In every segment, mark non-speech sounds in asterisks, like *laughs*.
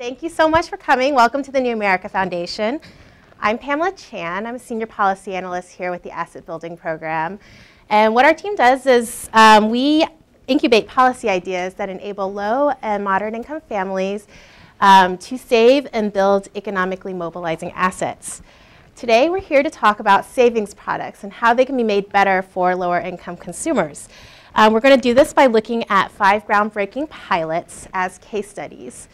Thank you so much for coming. Welcome to the New America Foundation. I'm Pamela Chan. I'm a senior policy analyst here with the Asset Building Program. And what our team does is um, we incubate policy ideas that enable low and moderate income families um, to save and build economically mobilizing assets. Today, we're here to talk about savings products and how they can be made better for lower income consumers. Um, we're going to do this by looking at five groundbreaking pilots as case studies.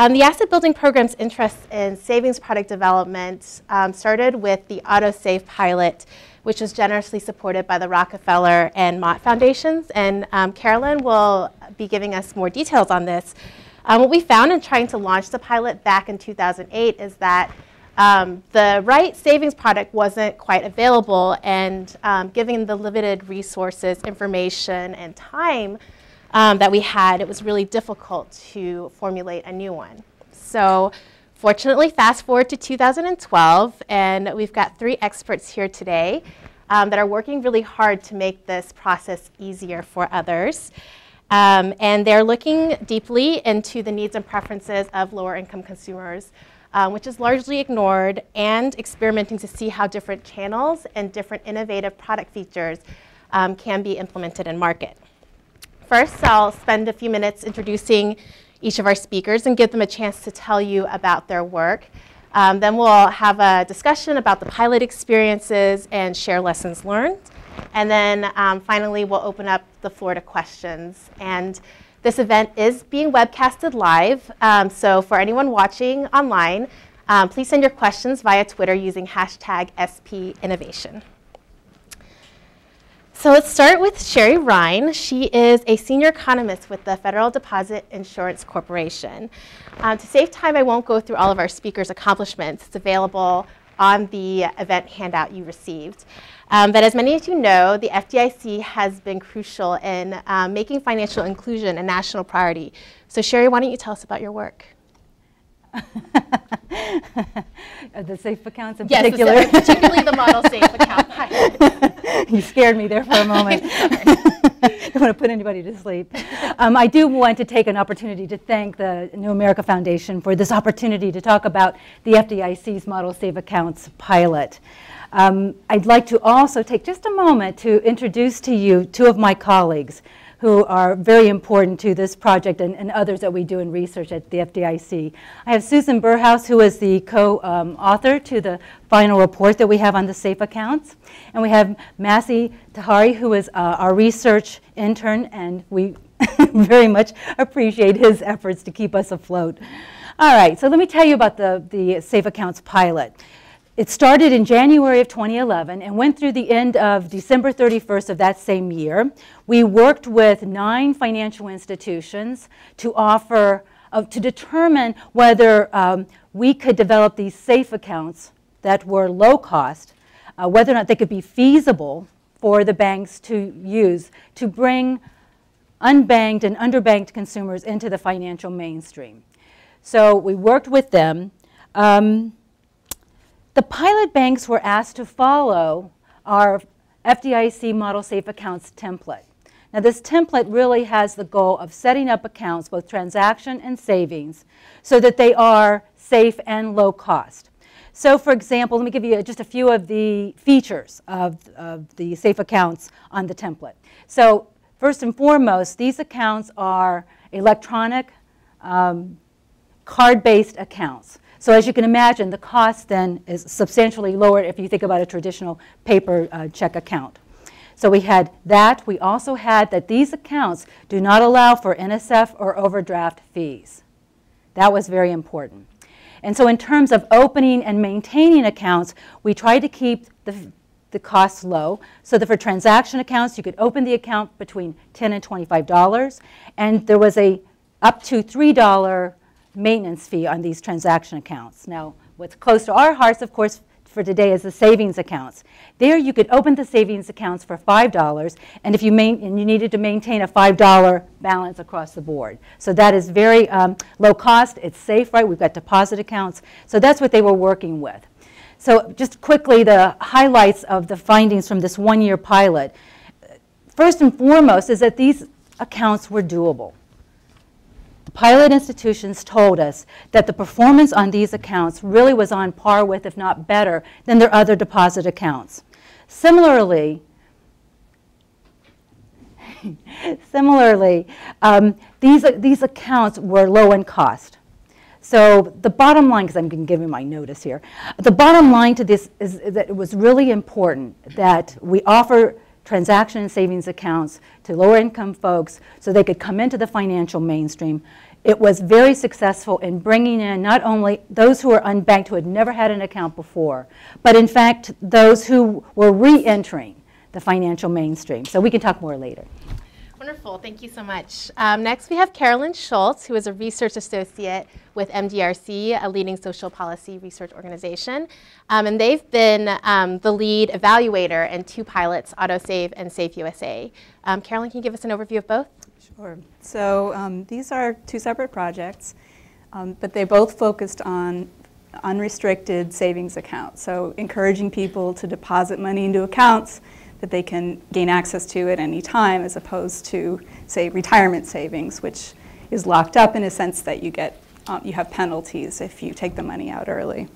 Um, the asset building program's interest in savings product development um, started with the AutoSave pilot, which was generously supported by the Rockefeller and Mott Foundations. And um, Caroline will be giving us more details on this. Um, what we found in trying to launch the pilot back in 2008 is that um, the right savings product wasn't quite available, and um, given the limited resources, information, and time, um, that we had, it was really difficult to formulate a new one. So fortunately, fast forward to 2012, and we've got three experts here today um, that are working really hard to make this process easier for others. Um, and they're looking deeply into the needs and preferences of lower income consumers, um, which is largely ignored, and experimenting to see how different channels and different innovative product features um, can be implemented in market. First, I'll spend a few minutes introducing each of our speakers and give them a chance to tell you about their work. Um, then we'll have a discussion about the pilot experiences and share lessons learned. And then um, finally, we'll open up the floor to questions. And this event is being webcasted live. Um, so for anyone watching online, um, please send your questions via Twitter using hashtag SPInnovation. So let's start with Sherrie Rhine. She is a senior economist with the Federal Deposit Insurance Corporation. Um, to save time, I won't go through all of our speakers' accomplishments. It's available on the event handout you received. Um, but as many of you know, the FDIC has been crucial in um, making financial inclusion a national priority. So Sherry, why don't you tell us about your work? *laughs* the safe accounts in yes, particular. Yes, particularly the model safe *laughs* account. *laughs* you scared me there for a moment. *laughs* *laughs* Don't want to put anybody to sleep. Um, I do want to take an opportunity to thank the New America Foundation for this opportunity to talk about the FDIC's Model Safe Accounts pilot. Um, I'd like to also take just a moment to introduce to you two of my colleagues who are very important to this project and, and, others that we do in research at the FDIC. I have Susan Burhouse, who is the co-author um, to the final report that we have on the safe accounts. And we have Masih Tahari, who is uh, our research intern, and we *laughs* very much appreciate his efforts to keep us afloat. All right, so let me tell you about the, the Safe Accounts pilot. It started in January of 2011 and went through the end of December 31st of that same year. We worked with nine financial institutions to offer, uh, to determine whether um, we could develop these safe accounts that were low cost, uh, whether or not they could be feasible for the banks to use to bring unbanked and underbanked consumers into the financial mainstream. So we worked with them. Um, the pilot banks were asked to follow our FDIC Model Safe Accounts template. Now this template really has the goal of setting up accounts, both transaction and savings, so that they are safe and low cost. So for example, let me give you just a few of the features of, of the safe accounts on the template. So first and foremost, these accounts are electronic um, card-based accounts. So as you can imagine, the cost then is substantially lower if you think about a traditional paper uh, check account. So we had that. We also had that these accounts do not allow for NSF or overdraft fees. That was very important. And so in terms of opening and maintaining accounts, we tried to keep the, the costs low so that for transaction accounts, you could open the account between 10 and $25. And there was a up to $3 maintenance fee on these transaction accounts. Now, what's close to our hearts, of course, for today is the savings accounts. There you could open the savings accounts for $5 and if you, main, and you needed to maintain a $5 balance across the board. So that is very um, low cost, it's safe, right? We've got deposit accounts. So that's what they were working with. So just quickly the highlights of the findings from this one-year pilot. First and foremost is that these accounts were doable pilot institutions told us that the performance on these accounts really was on par with, if not better, than their other deposit accounts. Similarly, *laughs* similarly, um, these, these accounts were low in cost. So the bottom line, because I'm you my notice here, the bottom line to this is, is that it was really important that we offer transaction and savings accounts to lower income folks so they could come into the financial mainstream. It was very successful in bringing in not only those who were unbanked who had never had an account before, but in fact those who were re-entering the financial mainstream. So we can talk more later. Wonderful, thank you so much. Um, next we have Caroline Schultz, who is a research associate with MDRC, a leading social policy research organization. Um, and they've been um, the lead evaluator in two pilots, AutoSave and Save USA. Um, Caroline, can you give us an overview of both? Sure. So um, these are two separate projects, um, but they both focused on unrestricted savings accounts. So encouraging people to deposit money into accounts that they can gain access to at any time as opposed to, say, retirement savings, which is locked up in a sense that you get, um, you have penalties if you take the money out early.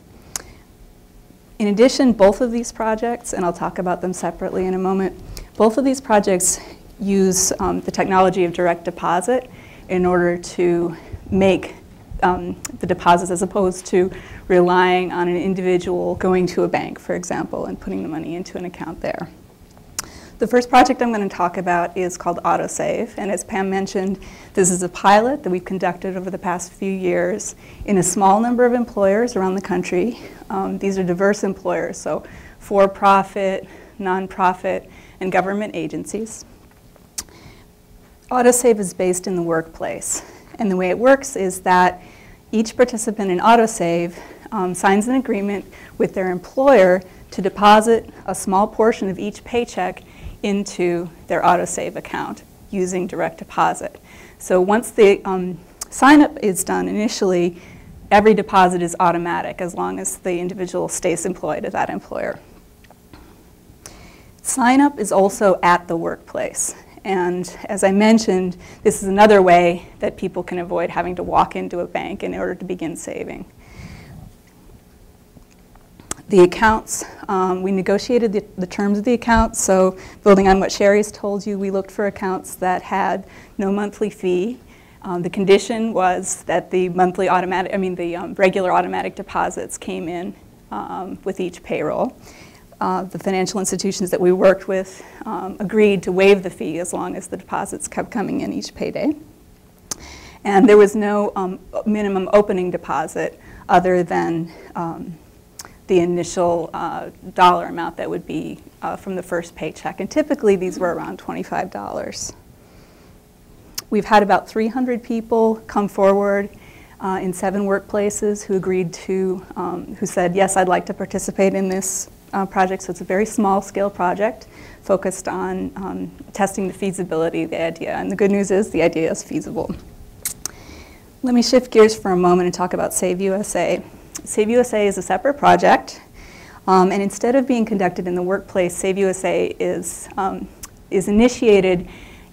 In addition, both of these projects, and I'll talk about them separately in a moment, both of these projects use um, the technology of direct deposit in order to make um, the deposits as opposed to relying on an individual going to a bank, for example, and putting the money into an account there. The first project I'm going to talk about is called AutoSave, and as Pam mentioned, this is a pilot that we've conducted over the past few years in a small number of employers around the country. Um, these are diverse employers, so for-profit, nonprofit, and government agencies. AutoSave is based in the workplace, and the way it works is that each participant in AutoSave um, signs an agreement with their employer to deposit a small portion of each paycheck into their autosave account using direct deposit. So once the um, sign up is done initially, every deposit is automatic as long as the individual stays employed at that employer. Sign up is also at the workplace. And as I mentioned, this is another way that people can avoid having to walk into a bank in order to begin saving. The accounts, um, we negotiated the, the, terms of the accounts. So building on what Sherrie's told you, we looked for accounts that had no monthly fee. Um, the condition was that the monthly automatic, I mean the um, regular automatic deposits came in um, with each payroll. Uh, the financial institutions that we worked with um, agreed to waive the fee as long as the deposits kept coming in each payday. And there was no um, minimum opening deposit other than the initial uh, dollar amount that would be uh, from the first paycheck. And typically these were around $25. We've had about 300 people come forward uh, in seven workplaces who agreed to, um, who said, yes, I'd like to participate in this uh, project. So it's a very small scale project focused on um, testing the feasibility of the idea. And the good news is the idea is feasible. Let me shift gears for a moment and talk about Save USA. Save USA is a separate project, um, and instead of being conducted in the workplace, Save USA is, um, is initiated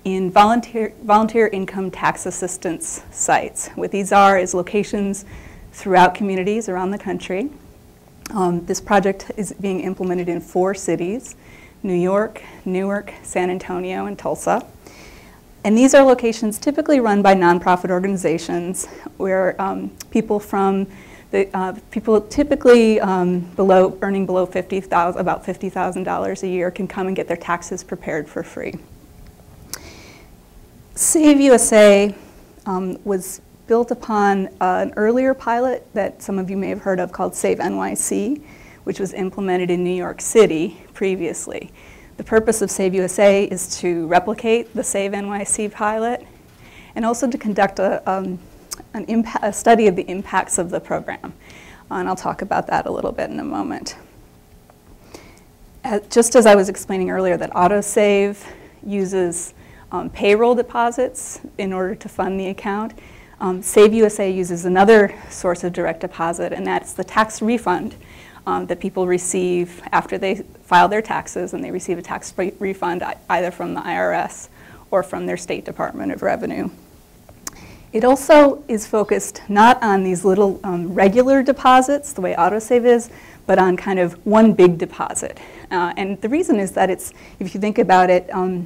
in volunteer, volunteer income tax assistance sites. What these are is locations throughout communities around the country. Um, this project is being implemented in four cities, New York, Newark, San Antonio, and Tulsa. And these are locations typically run by nonprofit organizations where um, people from the, uh, people typically um, below, earning below 50,000, about $50,000 a year can come and get their taxes prepared for free. Save USA um, was built upon uh, an earlier pilot that some of you may have heard of called Save NYC, which was implemented in New York City previously. The purpose of Save USA is to replicate the Save NYC pilot and also to conduct a, um, a study of the impacts of the program. And I'll talk about that a little bit in a moment. Uh, just as I was explaining earlier that AutoSave uses um, payroll deposits in order to fund the account, um, Save USA uses another source of direct deposit, and that's the tax refund um, that people receive after they file their taxes and they receive a tax refund either from the IRS or from their State Department of Revenue. It also is focused not on these little um, regular deposits, the way autosave is, but on kind of one big deposit. Uh, and the reason is that it's, if you think about it, um,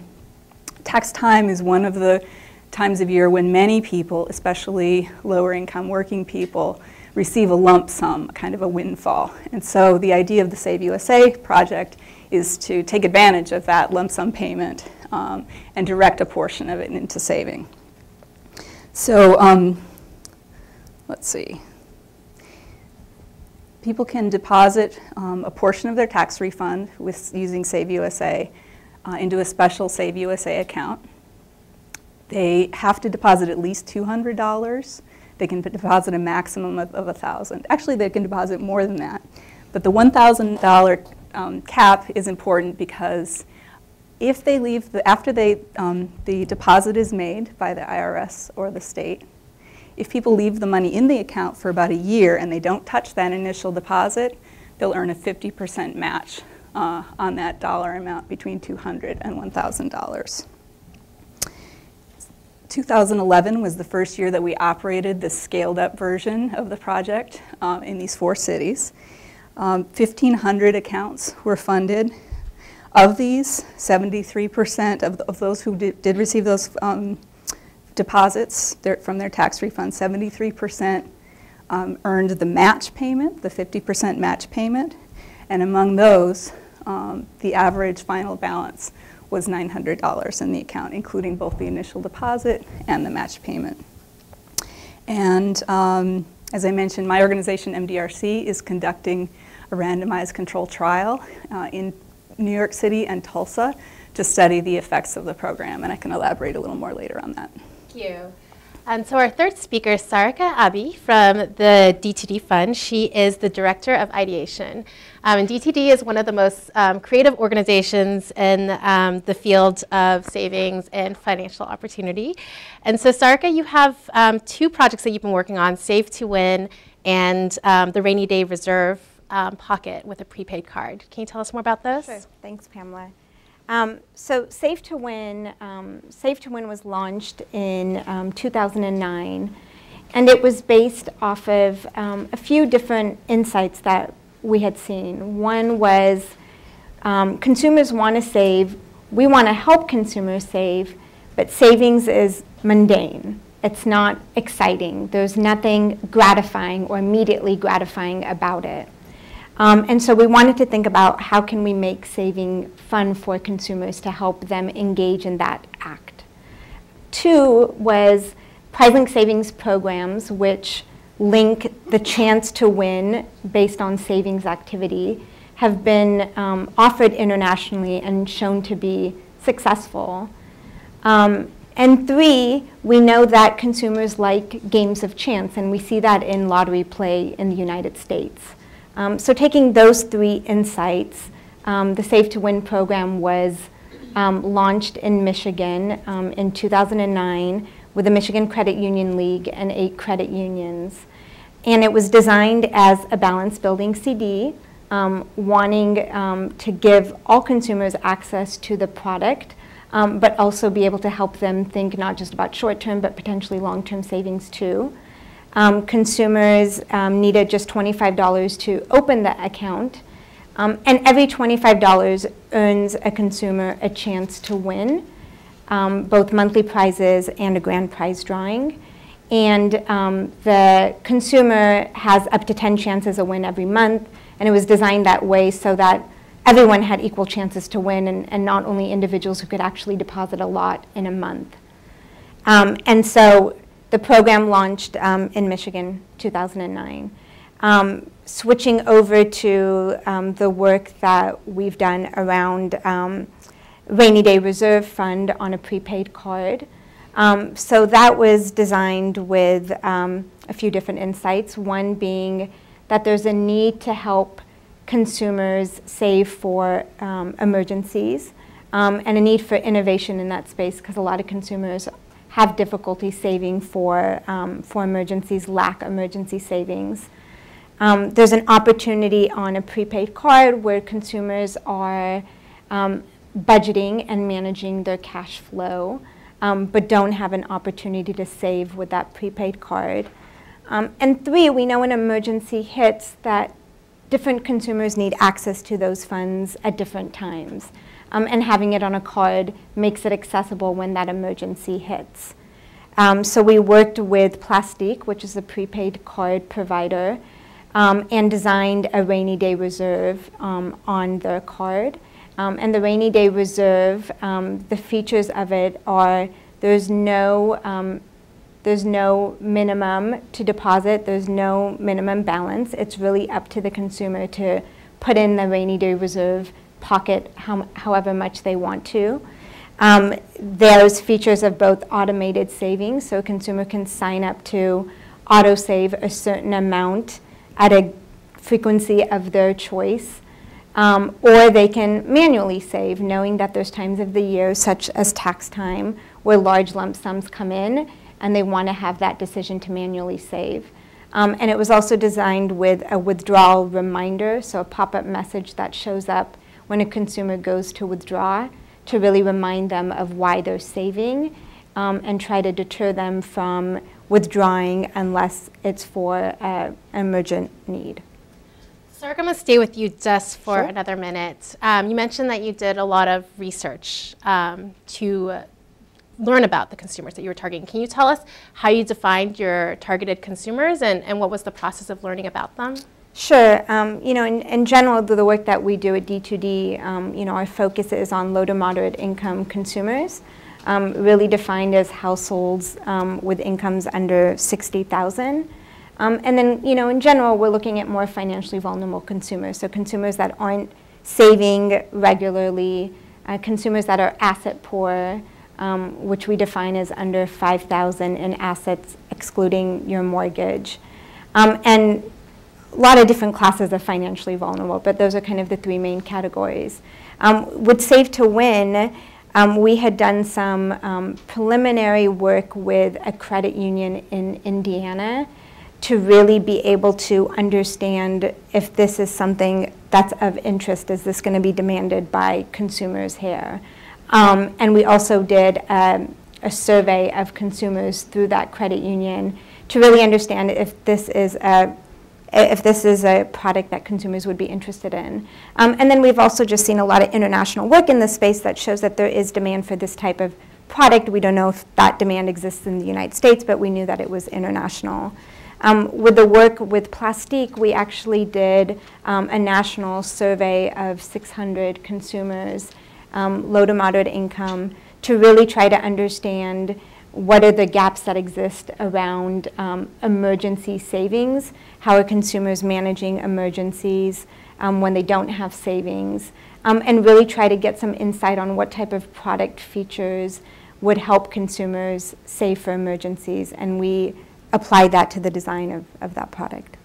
tax time is one of the times of year when many people, especially lower income working people, receive a lump sum, kind of a windfall. And so the idea of the Save USA project is to take advantage of that lump sum payment um, and direct a portion of it into saving. So um, let's see. People can deposit um, a portion of their tax refund with using Save USA uh, into a special Save USA account. They have to deposit at least $200 they can deposit a maximum of, of 1000 Actually, they can deposit more than that. But the $1,000 um, cap is important because if they leave, the, after they, um, the deposit is made by the IRS or the state, if people leave the money in the account for about a year and they don't touch that initial deposit, they'll earn a 50% match uh, on that dollar amount between $200 and $1,000. 2011 was the first year that we operated the scaled up version of the project um, in these four cities. Um, 1,500 accounts were funded. Of these, 73% of, of those who did, did receive those um, deposits their, from their tax refund, 73% um, earned the match payment, the 50% match payment. And among those, um, the average final balance was $900 in the account, including both the initial deposit and the match payment. And um, as I mentioned, my organization, MDRC, is conducting a randomized control trial uh, in New York City and Tulsa to study the effects of the program, and I can elaborate a little more later on that. Thank you. Um, so our third speaker is Sarika Abbi from the D2D Fund. She is the Director of Ideation. Um, and D2D is one of the most um, creative organizations in um, the field of savings and financial opportunity. And so Sarika, you have um, two projects that you've been working on, Save to Win and um, the Rainy Day Reserve Pocket with a prepaid card. Can you tell us more about those? Sure. Thanks, Pamela. Um, so Save to Win, um, Save to Win was launched in um, 2009, and it was based off of um, a few different insights that we had seen. One was um, consumers want to save, we want to help consumers save, but savings is mundane. It's not exciting. There's nothing gratifying or immediately gratifying about it. Um, and so we wanted to think about how can we make saving fun for consumers to help them engage in that act. Two was prize-linked savings programs, which link the chance to win based on savings activity, have been um, offered internationally and shown to be successful. Um, and three, we know that consumers like games of chance, and we see that in lottery play in the United States. Um, so taking those three insights, um, the Save to Win program was um, launched in Michigan um, in 2009 with the Michigan Credit Union League and eight credit unions. And it was designed as a balance building CD, um, wanting um, to give all consumers access to the product, but also be able to help them think not just about short term, but potentially long term savings too. Um, consumers um, needed just $25 to open the account. Um, and every $25 earns a consumer a chance to win, um, both monthly prizes and a grand prize drawing. And um, the consumer has up to 10 chances to win every month. And it was designed that way so that everyone had equal chances to win and, and not only individuals who could actually deposit a lot in a month. Um, and so the program launched um, in Michigan 2009. Um, switching over to um, the work that we've done around um, Rainy Day Reserve Fund on a prepaid card. Um, so that was designed with um, a few different insights, one being that there's a need to help consumers save for emergencies and a need for innovation in that space because a lot of consumers have difficulty saving for, um, for emergencies, lack emergency savings. Um, there's an opportunity on a prepaid card where consumers are um, budgeting and managing their cash flow. um, but don't have an opportunity to save with that prepaid card. Um, and three, we know when emergency hits that different consumers need access to those funds at different times. Um, and having it on a card makes it accessible when that emergency hits. Um, so we worked with PlastyC, which is a prepaid card provider, um, and designed a rainy day reserve um, on their card. Um, and the rainy day reserve, um, the features of it are there's no there's no minimum to deposit. There's no minimum balance. It's really up to the consumer to put in the rainy day reserve pocket how, however much they want to. Um, there's features of both automated savings, so a consumer can sign up to auto save a certain amount at a frequency of their choice. Um, or they can manually save, knowing that there's times of the year, such as tax time, where large lump sums come in, and they want to have that decision to manually save. Um, and it was also designed with a withdrawal reminder, so a pop-up message that shows up when a consumer goes to withdraw to really remind them of why they're saving um, and try to deter them from withdrawing unless it's for uh, an emergent need. Sark, I'm going to stay with you just for Sure. another minute. Um, you mentioned that you did a lot of research um, to learn about the consumers that you were targeting. Can you tell us how you defined your targeted consumers and, and what was the process of learning about them? Sure. Um, you know, in, in general, the, the work that we do at D2D, um, you know, our focus is on low to moderate income consumers, um, really defined as households um, with incomes under 60,000. Um, and then, you know, in general, we're looking at more financially vulnerable consumers, so consumers that aren't saving regularly, uh, consumers that are asset poor, um, which we define as under 5,000 in assets excluding your mortgage. And a lot of different classes of financially vulnerable, but those are kind of the three main categories. Um, with Save to Win, um, we had done some um, preliminary work with a credit union in Indiana to really be able to understand if this is something that's of interest. Is this going to be demanded by consumers here? Um, and we also did um, a survey of consumers through that credit union to really understand if this is a if this is a product that consumers would be interested in. Um, and then we've also just seen a lot of international work in this space that shows that there is demand for this type of product. We don't know if that demand exists in the United States, but we knew that it was international. Um, with the work with PlastyC, we actually did um, a national survey of 600 consumers, um, low to moderate income, to really try to understand what are the gaps that exist around um, emergency savings, how are consumers managing emergencies um, when they don't have savings, um, and really try to get some insight on what type of product features would help consumers save for emergencies. And we applied that to the design of, of that product.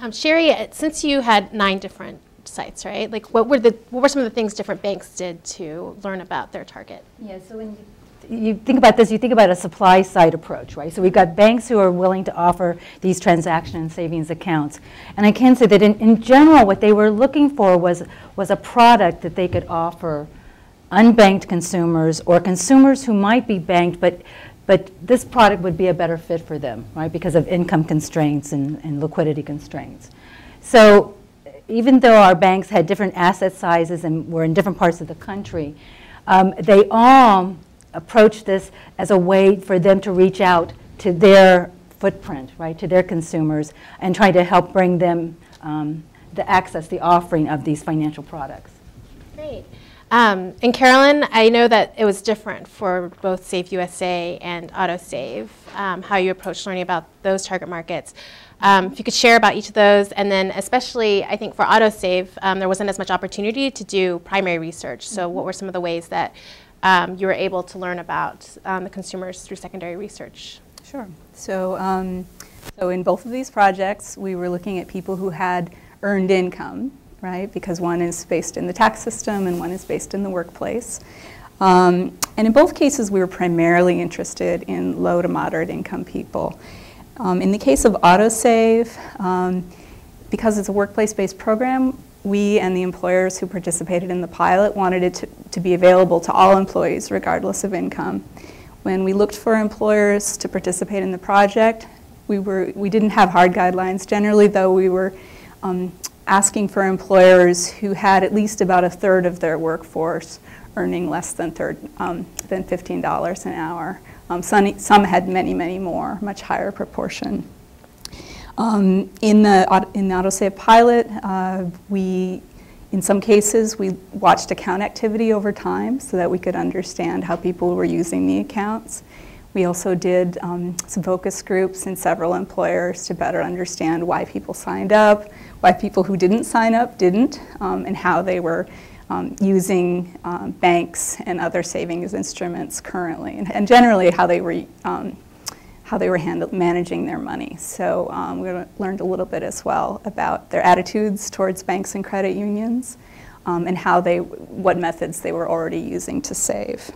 Um, Sherrie, uh, since you had nine different sites, right? Like, what were the what were some of the things different banks did to learn about their target? Yeah, so when you, you think about this, you think about a supply side approach, right? So we've got banks who are willing to offer these transaction and savings accounts. And I can say that in, in general, what they were looking for was, was a product that they could offer unbanked consumers or consumers who might be banked, but, but this product would be a better fit for them, right? Because of income constraints and, and liquidity constraints. So even though our banks had different asset sizes and were in different parts of the country, um, they all approached this as a way for them to reach out to their footprint, right, to their consumers, and try to help bring them um, the access, the offering of these financial products. Great. Um, and Caroline, I know that it was different for both Save USA and AutoSave, um, how you approached learning about those target markets. Um, if you could share about each of those, and then especially, I think for AutoSave, um, there wasn't as much opportunity to do primary research. So, what were some of the ways that um, you were able to learn about um, the consumers through secondary research? Sure. So, um, so in both of these projects, we were looking at people who had earned income, right? Because one is based in the tax system and one is based in the workplace. Um, and in both cases, we were primarily interested in low to moderate income people. Um, in the case of AutoSave, um, because it's a workplace-based program, we and the employers who participated in the pilot wanted it to, to be available to all employees regardless of income. When we looked for employers to participate in the project, we, were, we didn't have hard guidelines. Generally, though, we were um, asking for employers who had at least about a third of their workforce earning less than, third, um, than $15 an hour. Um, some, some had many, many more, much higher proportion. Um, in, the, in the AutoSave pilot, uh, we, in some cases, we watched account activity over time so that we could understand how people were using the accounts. We also did um, some focus groups in several employers to better understand why people signed up, why people who didn't sign up didn't, um, and how they were um, using um, banks and other savings instruments currently, and, and generally how they were um, how they were handle, managing their money. So um, we learned a little bit as well about their attitudes towards banks and credit unions, um, and how they what methods they were already using to save.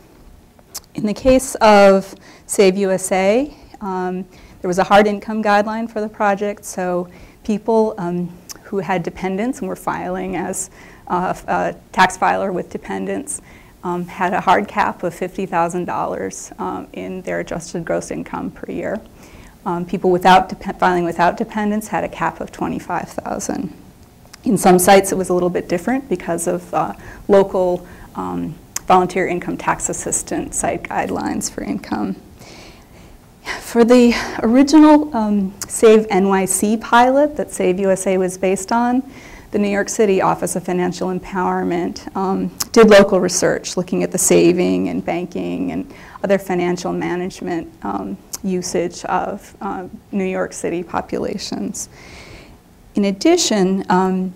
In the case of Save USA, um, there was a hard income guideline for the project, so people who had dependents and were filing as uh, a tax filer with dependents um, had a hard cap of $50,000 um, in their adjusted gross income per year. Um, people without filing without dependents had a cap of 25,000. In some sites, it was a little bit different because of uh, local um, volunteer income tax assistant site guidelines for income. For the original um, Save NYC pilot that Save USA was based on, the New York City Office of Financial Empowerment um, did local research looking at the saving and banking and other financial management um, usage of uh, New York City populations. In addition, um,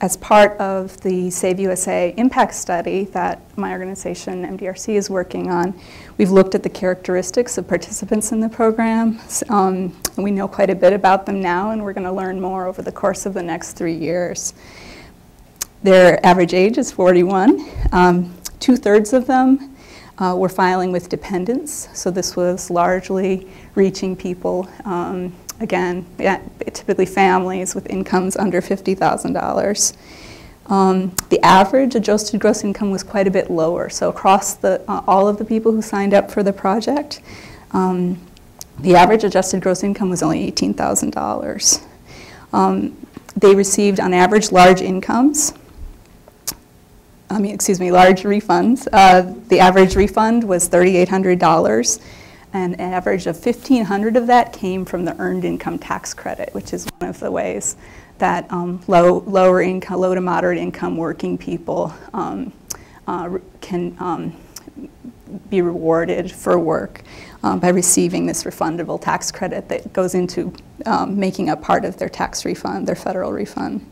as part of the Save USA impact study that my organization, MDRC, is working on, we've looked at the characteristics of participants in the program. Um, and we know quite a bit about them now, and we're going to learn more over the course of the next three years. Their average age is 41. Um, Two thirds of them uh, were filing with dependents, so this was largely reaching people um, again, yeah, typically families with incomes under $50,000. Um, the average adjusted gross income was quite a bit lower. So across the, uh, all of the people who signed up for the project, um, the average adjusted gross income was only $18,000. Um, they received, on average, large incomes. I mean, excuse me, large refunds. Uh, the average refund was $3,800 and an average of 1,500 of that came from the earned income tax credit, which is one of the ways that um, low, lower income, low to moderate income working people um, uh, can um, be rewarded for work um, by receiving this refundable tax credit that goes into um, making a part of their tax refund, their federal refund.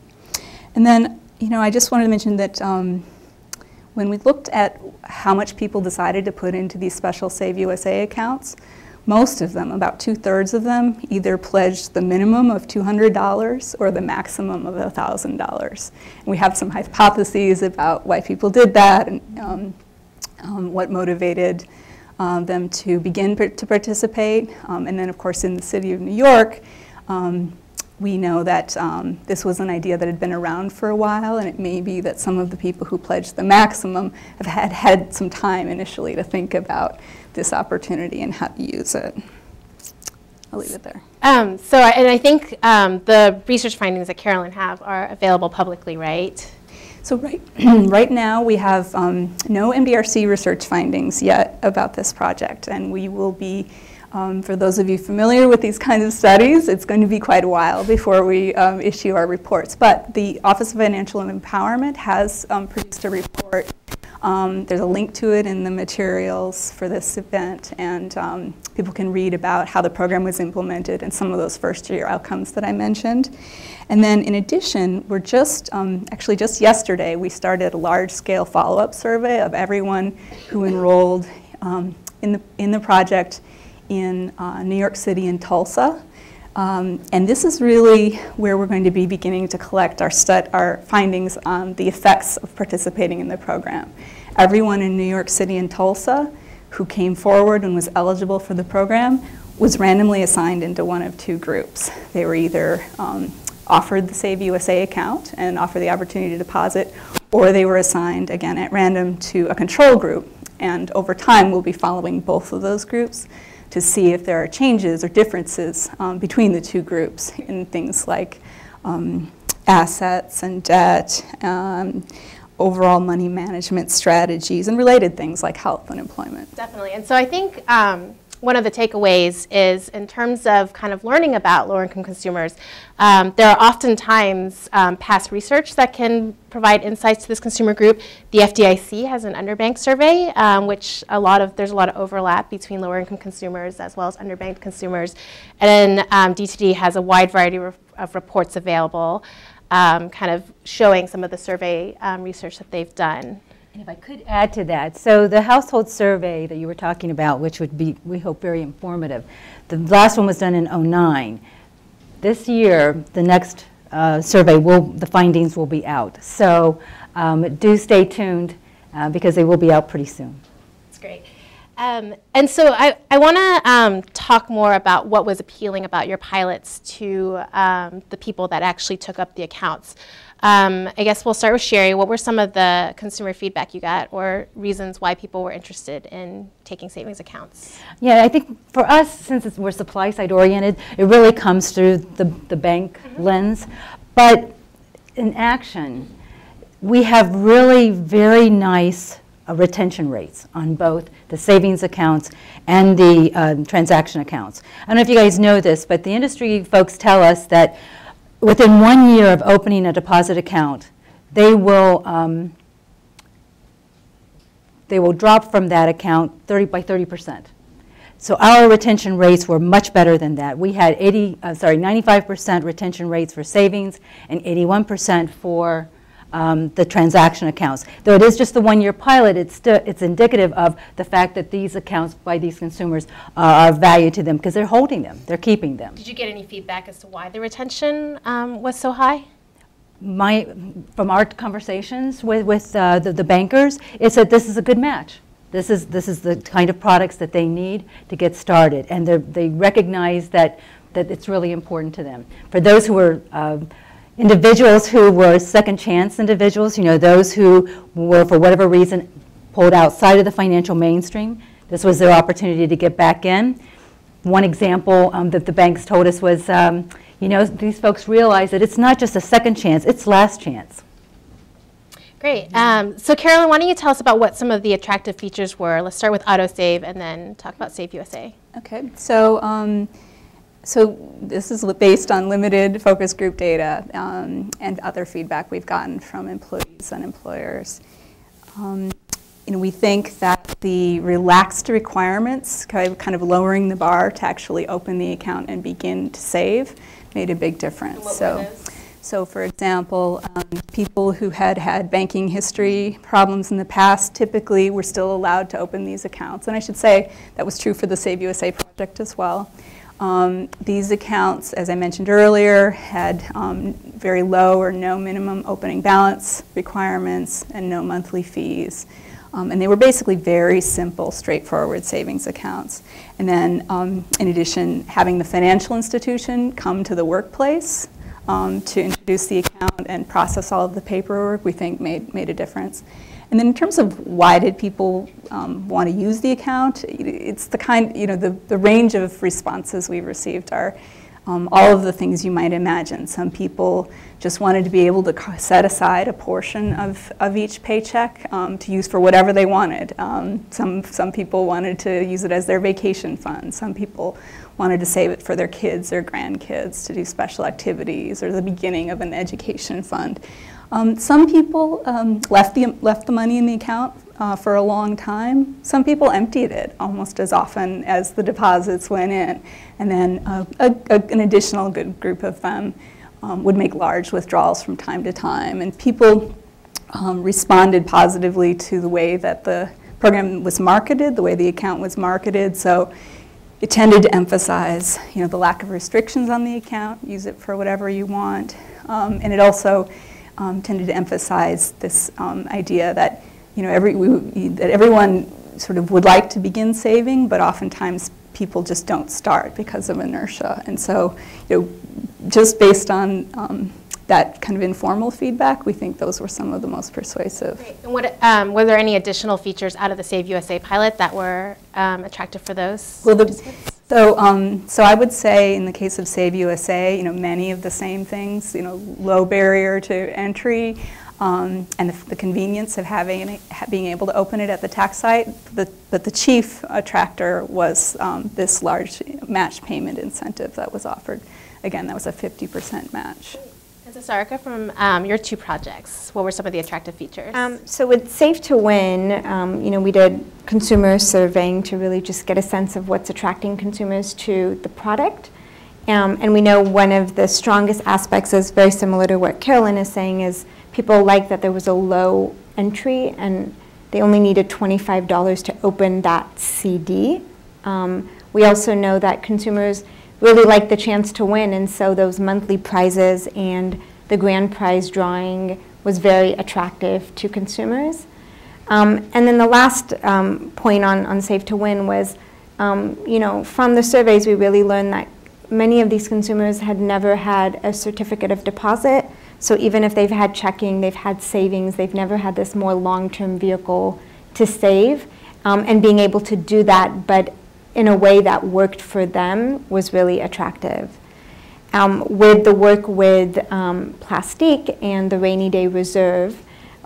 And then, you know, I just wanted to mention that um, when we looked at how much people decided to put into these special Save USA accounts, most of them, about two thirds of them, either pledged the minimum of $200 or the maximum of $1,000. We have some hypotheses about why people did that and um, um, what motivated um, them to begin to participate. Um, and then, of course, in the city of New York, um, we know that um, this was an idea that had been around for a while, and it may be that some of the people who pledged the maximum have had, had some time initially to think about this opportunity and how to use it. I'll leave it there. Um, so, and I think um, the research findings that Caroline have are available publicly, right? So right, *clears throat* right now we have um, no MDRC research findings yet about this project, and we will be um, for those of you familiar with these kinds of studies, it's going to be quite a while before we um, issue our reports. But the Office of Financial Empowerment has um, produced a report. Um, there's a link to it in the materials for this event, and um, people can read about how the program was implemented and some of those first year outcomes that I mentioned. And then in addition, we're just, um, actually just yesterday, we started a large scale follow-up survey of everyone who enrolled in, the, in the project in uh, New York City and Tulsa. Um, and this is really where we're going to be beginning to collect our, our findings on the effects of participating in the program. Everyone in New York City and Tulsa who came forward and was eligible for the program was randomly assigned into one of two groups. They were either um, offered the Save USA account and offered the opportunity to deposit, or they were assigned, again, at random to a control group And over time, we'll be following both of those groups to see if there are changes or differences um, between the two groups in things like um, assets and debt, um, overall money management strategies, and related things like health and employment. Definitely. And so I think um, one of the takeaways is in terms of kind of learning about lower income consumers, um, there are oftentimes um, past research that can provide insights to this consumer group. The FDIC has an underbanked survey, um, which a lot of there's a lot of overlap between lower income consumers as well as underbanked consumers. And then D2D um, has a wide variety of, of reports available, um, kind of showing some of the survey um, research that they've done. And if I could add to that, so the household survey that you were talking about, which would be, we hope, very informative, the last one was done in 09. This year, the next uh, survey will, the findings will be out. So um, do stay tuned uh, because they will be out pretty soon. Um, and so I, I want to um, talk more about what was appealing about your pilots to um, the people that actually took up the accounts. Um, I guess we'll start with Sherrie. What were some of the consumer feedback you got or reasons why people were interested in taking savings accounts? Yeah, I think for us, since we're supply side oriented, it really comes through the, the bank mm -hmm. lens. But in action, we have really very nice retention rates on both the savings accounts and the uh, transaction accounts. I don't know if you guys know this, but the industry folks tell us that within one year of opening a deposit account, they will um, they will drop from that account 30 by 30 percent. So our retention rates were much better than that. We had 80, uh, sorry, 95 percent retention rates for savings and 81 percent for um, the transaction accounts. Though it is just the one-year pilot, it's, it's indicative of the fact that these accounts by these consumers uh, are of value to them because they're holding them, they're keeping them. Did you get any feedback as to why the retention um, was so high? My, from our conversations with, with uh, the, the bankers, it's that this is a good match. This is, this is the kind of products that they need to get started. And they recognize that, that it's really important to them. For those who are uh, individuals who were second chance individuals, you know, those who were, for whatever reason, pulled outside of the financial mainstream. This was their opportunity to get back in. One example um, that the banks told us was, um, you know, these folks realize that it's not just a second chance, it's last chance. Great. Um, so Caroline, why don't you tell us about what some of the attractive features were? Let's start with AutoSave and then talk about Save USA. Okay. So um, so this is based on limited focus group data um, and other feedback we've gotten from employees and employers. Um, you know, we think that the relaxed requirements, kind of lowering the bar to actually open the account and begin to save, made a big difference. so, so for example, um, people who had had banking history problems in the past typically were still allowed to open these accounts. And I should say that was true for the Save USA project as well. Um, these accounts, as I mentioned earlier, had um, very low or no minimum opening balance requirements and no monthly fees. Um, and they were basically very simple, straightforward savings accounts. And then, um, in addition, having the financial institution come to the workplace um, to introduce the account and process all of the paperwork, we think made, made a difference. And then in terms of why did people um, want to use the account, it's the kind, you know, the, the range of responses we've received are um, all of the things you might imagine. Some people just wanted to be able to set aside a portion of, of each paycheck um, to use for whatever they wanted. Um, some, some people wanted to use it as their vacation fund. Some people wanted to save it for their kids or grandkids to do special activities or the beginning of an education fund. Um, some people um, left, the, left the money in the account uh, for a long time. Some people emptied it almost as often as the deposits went in. And then uh, a, a, an additional good group of them um, would make large withdrawals from time to time. And people um, responded positively to the way that the program was marketed, the way the account was marketed. So it tended to emphasize you know, the lack of restrictions on the account, use it for whatever you want. Um, and it also um, tended to emphasize this um, idea that you know every we, that everyone sort of would like to begin saving, but oftentimes people just don't start because of inertia. And so, you know, just based on um, that kind of informal feedback, we think those were some of the most persuasive. Great. And what, um, were there any additional features out of the Save USA pilot that were um, attractive for those Well, the-? So, um, so I would say in the case of Save USA, you know, many of the same things, you know, low barrier to entry, um, and the, the convenience of having it- being able to open it at the tax site. The, but the chief attractor was um, this large match payment incentive that was offered. Again, that was a 50% match. So Sarika, from um, your two projects, what were some of the attractive features? Um, so with Save to Win, um, you know, we did consumer surveying to really just get a sense of what's attracting consumers to the product. Um, and we know one of the strongest aspects is very similar to what Caroline is saying is people like that there was a low entry and they only needed $25 to open that CD. Um, we also know that consumers really like the chance to win, and so those monthly prizes and the grand prize drawing was very attractive to consumers. Um, and then the last um, point on, on Save to Win was, um, you know, from the surveys, we really learned that many of these consumers had never had a certificate of deposit. So even if they've had checking, they've had savings, they've never had this more long-term vehicle to save. Um, and being able to do that, but in a way that worked for them, was really attractive. Um, with the work with um, PlastyC and the Rainy Day Reserve,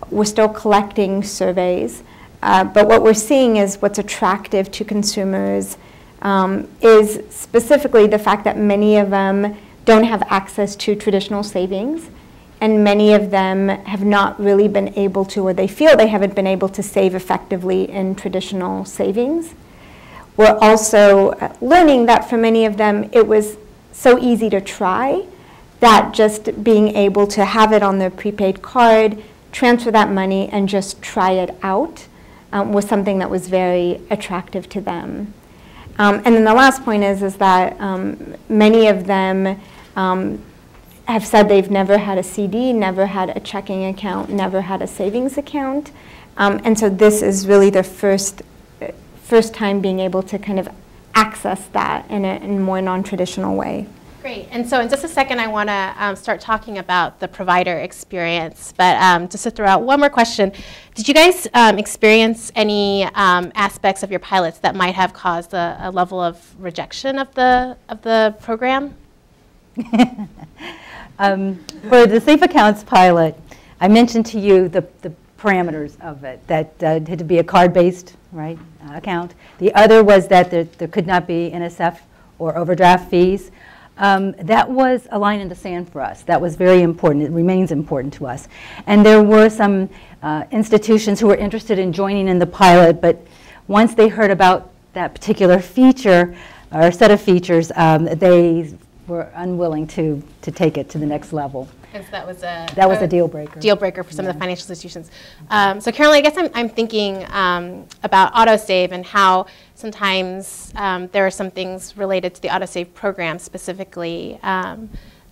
we're still collecting surveys, uh, but what we're seeing is what's attractive to consumers um, is specifically the fact that many of them don't have access to traditional savings, and many of them have not really been able to, or they feel they haven't been able to save effectively in traditional savings. We're also uh, learning that for many of them, it was so easy to try that just being able to have it on their prepaid card, transfer that money, and just try it out um, was something that was very attractive to them. Um, and then the last point is, is that um, many of them um, have said they've never had a CD, never had a checking account, never had a savings account. Um, and so this is really their first, first time being able to kind of access that in a, in more non-traditional way. Great. And so in just a second, I want to um, start talking about the provider experience. But um, just to throw out one more question, did you guys um, experience any um, aspects of your pilots that might have caused a, a, level of rejection of the, of the program? *laughs* Um, for the Safe Accounts pilot, I mentioned to you the, the parameters of it, that uh, had to be a card-based right, uh, account. The other was that there, there could not be NSF or overdraft fees. Um, that was a line in the sand for us. That was very important. It remains important to us. And there were some uh, institutions who were interested in joining in the pilot, but once they heard about that particular feature or set of features, um, they were unwilling to, to take it to the next level. So that was a that was a, a deal breaker. Deal breaker for some yeah. of the financial institutions. Um, so Caroline, I guess I'm, I'm thinking um, about autosave and how sometimes um, there are some things related to the autosave program specifically um,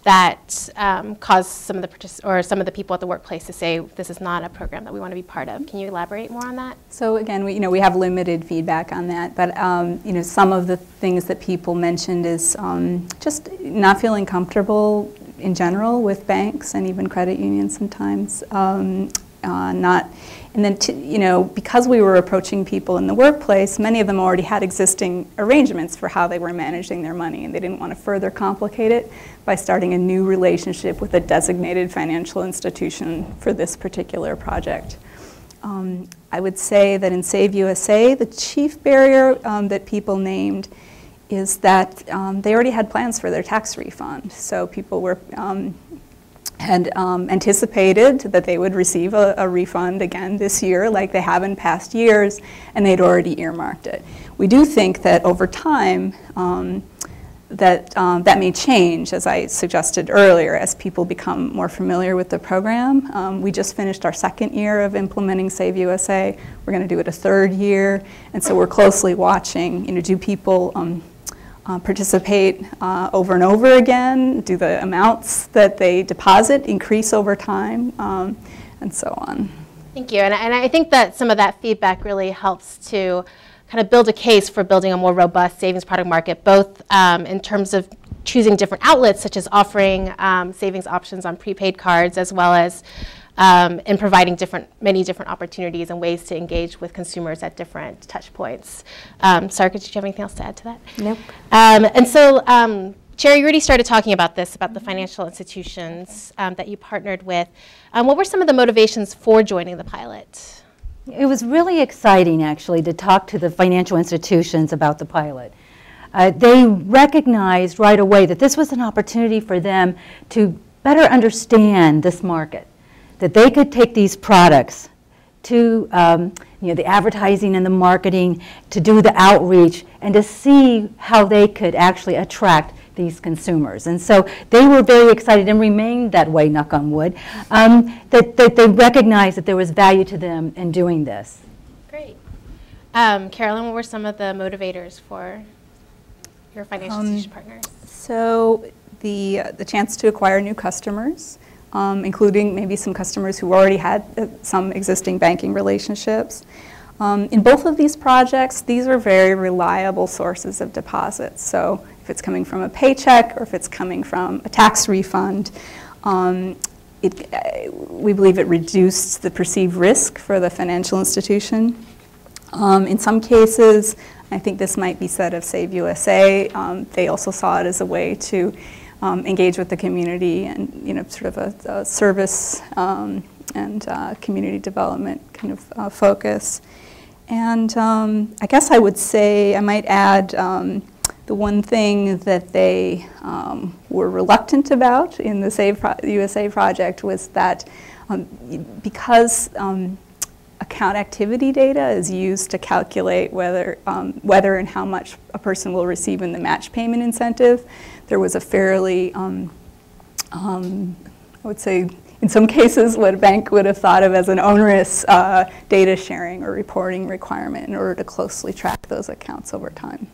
that um, cause some of the or some of the people at the workplace to say this is not a program that we want to be part of. Can you elaborate more on that? So again, we, you know, we have limited feedback on that, but um, you know, some of the things that people mentioned is um, just not feeling comfortable in general with banks and even credit unions sometimes. Um, uh, not and then, to, you know, because we were approaching people in the workplace, many of them already had existing arrangements for how they were managing their money, and they didn't want to further complicate it by starting a new relationship with a designated financial institution for this particular project. Um, I would say that in Save USA, the chief barrier um, that people named is that um, they already had plans for their tax refund. So people were um, had um, anticipated that they would receive a, a, refund again this year, like they have in past years, and they'd already earmarked it. We do think that over time, um, that um, that may change, as I suggested earlier, as people become more familiar with the program. Um, we just finished our second year of implementing Save USA. We're going to do it a third year, and so we're closely watching. You know, do people um, uh, participate uh, over and over again? Do the amounts that they deposit increase over time? Um, and so on. Thank you. And, and I think that some of that feedback really helps to kind of build a case for building a more robust savings product market, both um, in terms of choosing different outlets, such as offering um, savings options on prepaid cards, as well as um, in providing different, many different opportunities and ways to engage with consumers at different touch points. Um, Sarika, did you have anything else to add to that? Nope. Um, and so, um, Sherrie, you already started talking about this, about the financial institutions um, that you partnered with. Um, what were some of the motivations for joining the pilot? It was really exciting, actually, to talk to the financial institutions about the pilot. Uh, they recognized right away that this was an opportunity for them to better understand this market, that they could take these products to um, you know, the advertising and the marketing, to do the outreach, and to see how they could actually attract these consumers. And so they were very excited and remained that way, knock on wood, um, that, that they recognized that there was value to them in doing this. Great. Um, Caroline, what were some of the motivators for your financial Um, institution partners? So the, uh, the chance to acquire new customers, um, including maybe some customers who already had uh, some existing banking relationships. Um, in both of these projects, these are very reliable sources of deposits. So if it's coming from a paycheck or if it's coming from a tax refund, um, it, uh, we believe it reduced the perceived risk for the financial institution. Um, in some cases, I think this might be said of Save USA, um, they also saw it as a way to um, engage with the community and, you know, sort of a, a service um, and uh, community development kind of uh, focus. And um, I guess I would say, I might add, um, the one thing that they um, were reluctant about in the Save Pro USA project was that um, because account activity data is used to calculate whether, um, whether and how much a person will receive in the match payment incentive, there was a fairly, um, um, I would say, in some cases, what a bank would have thought of as an onerous uh, data sharing or reporting requirement in order to closely track those accounts over time.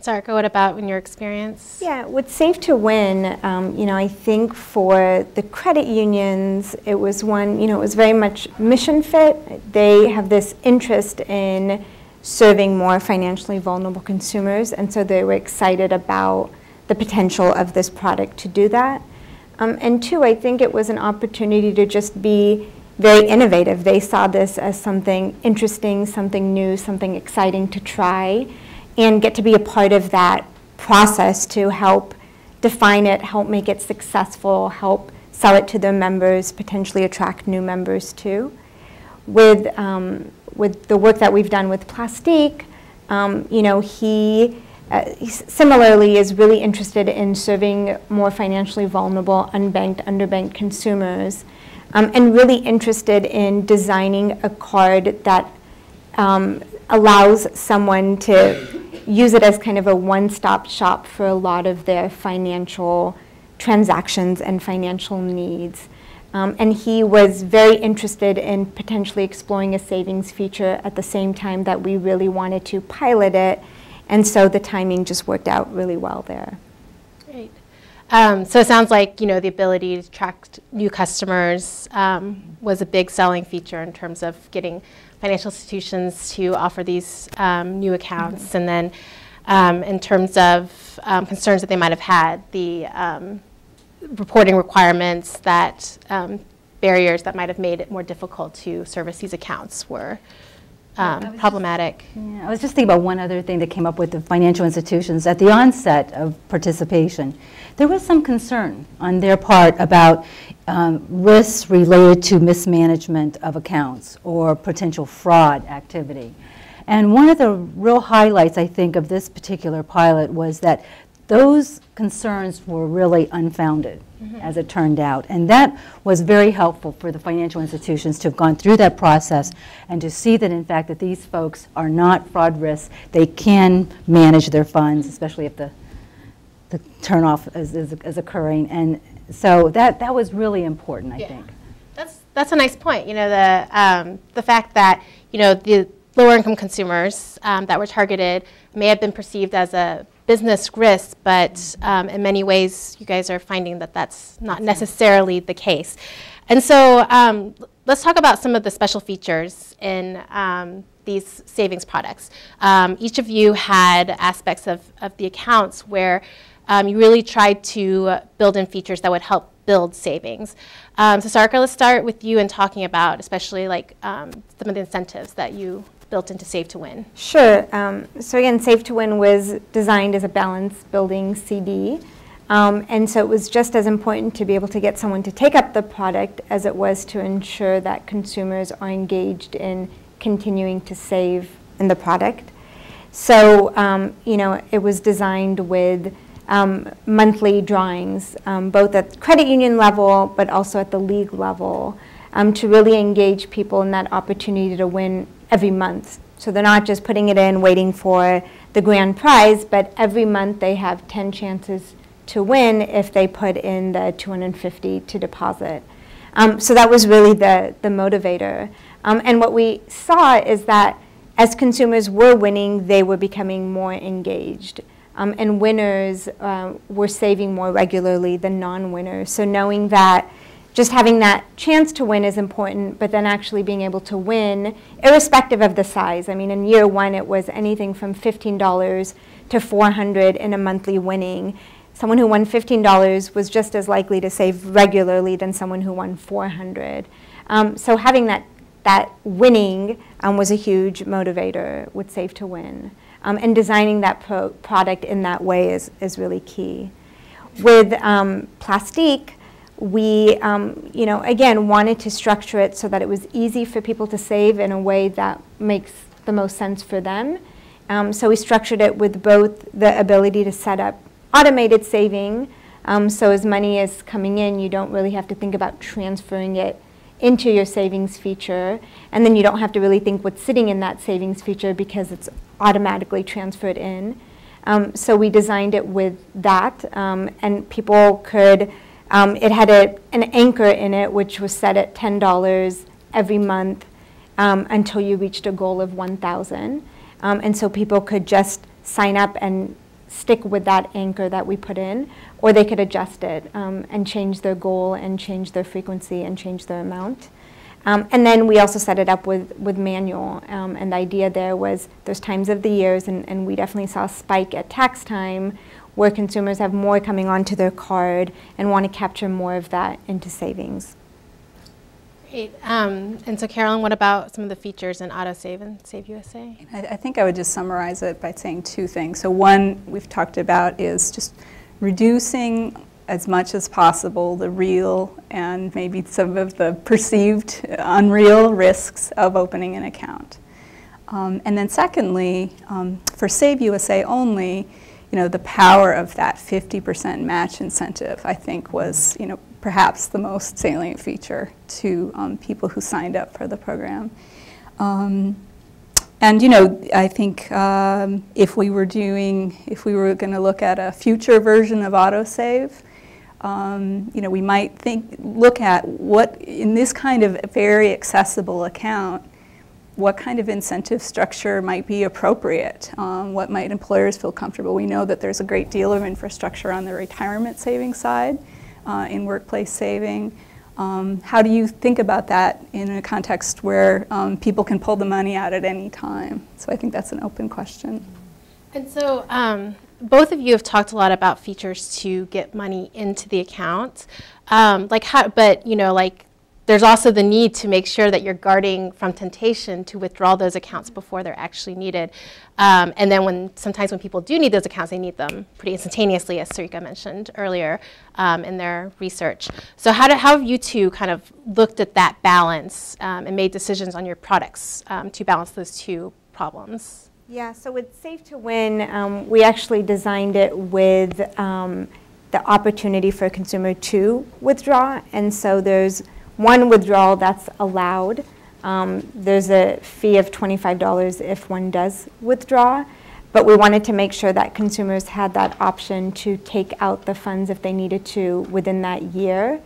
Sarika, what about in your experience? Yeah, with Save to Win, um, you know, I think for the credit unions, it was one, you know, it was very much mission fit. They have this interest in serving more financially vulnerable consumers, and so they were excited about the potential of this product to do that. Um, and two, I think it was an opportunity to just be very innovative. They saw this as something interesting, something new, something exciting to try and get to be a part of that process to help define it, help make it successful, help sell it to their members, potentially attract new members too. With, um, with the work that we've done with PlastyC, um, you know, he, uh, similarly is really interested in serving more financially vulnerable, unbanked, underbanked consumers, um, and really interested in designing a card that um, allows someone to use it as kind of a one-stop shop for a lot of their financial transactions and financial needs. Um, and he was very interested in potentially exploring a savings feature at the same time that we really wanted to pilot it. And so the timing just worked out really well there. Great. Um, so it sounds like you know the ability to attract new customers um, was a big selling feature in terms of getting financial institutions to offer these um, new accounts. Mm -hmm. And then um, in terms of um, concerns that they might have had, the um, reporting requirements that um, barriers that might have made it more difficult to service these accounts were um, problematic. Yeah, I was just thinking about one other thing that came up with the financial institutions. At the onset of participation, there was some concern on their part about um, risks related to mismanagement of accounts or potential fraud activity. And one of the real highlights, I think, of this particular pilot was that those concerns were really unfounded, mm -hmm. as it turned out. And that was very helpful for the financial institutions to have gone through that process and to see that, in fact, that these folks are not fraud risks. They can manage their funds, especially if the, the turnoff is, is, is occurring. And so that, that was really important, I yeah. think. That's, that's a nice point. You know, the, um, the fact that, you know, the lower income consumers um, that were targeted may have been perceived as a business risks, but um, in many ways you guys are finding that that's not necessarily the case. And so um, let's talk about some of the special features in um, these savings products. Um, each of you had aspects of, of the accounts where um, you really tried to build in features that would help build savings. Um, so Sarika, let's start with you and talking about especially like um, some of the incentives that you built into Save to Win. Sure. Um, so again, Save to Win was designed as a balance building CD. Um, and so it was just as important to be able to get someone to take up the product as it was to ensure that consumers are engaged in continuing to save in the product. So, um, you know, it was designed with um, monthly drawings, um, both at credit union level, but also at the league level, um, to really engage people in that opportunity to win every month. So they're not just putting it in, waiting for the grand prize, but every month they have 10 chances to win if they put in the 250 to deposit. Um, so that was really the, the motivator. Um, and what we saw is that as consumers were winning, they were becoming more engaged. Um, and winners uh, were saving more regularly than non-winners. So knowing that just having that chance to win is important, but then actually being able to win, irrespective of the size. I mean, in year one, it was anything from $15 to 400 in a monthly winning. Someone who won $15 was just as likely to save regularly than someone who won 400. Um, so having that, that winning um, was a huge motivator with Save to Win. Um, and designing that pro product in that way is, is really key. With um, PlastyC, we, um, you know, again, wanted to structure it so that it was easy for people to save in a way that makes the most sense for them. Um, so we structured it with both the ability to set up automated saving, um, so as money is coming in, you don't really have to think about transferring it into your savings feature, and then you don't have to really think what's sitting in that savings feature because it's automatically transferred in. Um, so we designed it with that, um, and people could um, it had a, an anchor in it, which was set at $10 every month um, until you reached a goal of 1,000. Um, and so people could just sign up and stick with that anchor that we put in, or they could adjust it um, and change their goal and change their frequency and change their amount. Um, and then we also set it up with, with manual. Um, and the idea there was there's times of the years, and, and we definitely saw a spike at tax time where consumers have more coming onto their card and want to capture more of that into savings. Great. Um, and so, Caroline, what about some of the features in AutoSave and Save USA? I, I think I would just summarize it by saying two things. So, one we've talked about is just reducing as much as possible the real and maybe some of the perceived unreal risks of opening an account. Um, and then secondly, um, for Save USA only, you know, the power of that 50% match incentive, I think was, you know, perhaps the most salient feature to um, people who signed up for the program. Um, and you know, I think um, if we were doing, if we were going to look at a future version of autosave, um, you know, we might think, look at what in this kind of very accessible account, what kind of incentive structure might be appropriate? Um, what might employers feel comfortable? We know that there's a great deal of infrastructure on the retirement saving side, uh, in workplace saving. Um, how do you think about that in a context where um, people can pull the money out at any time? So I think that's an open question. And so um, both of you have talked a lot about features to get money into the account. Um, like how, but you know, like there's also the need to make sure that you're guarding from temptation to withdraw those accounts before they're actually needed. Um, and then when sometimes when people do need those accounts, they need them pretty instantaneously, as Sarika mentioned earlier um, in their research. So how, do, how have you two kind of looked at that balance um, and made decisions on your products um, to balance those two problems? Yeah, so with Save to Win, um, we actually designed it with um, the opportunity for a consumer to withdraw. And so there's one withdrawal that's allowed. Um, there's a fee of $25 if one does withdraw, but we wanted to make sure that consumers had that option to take out the funds if they needed to within that year.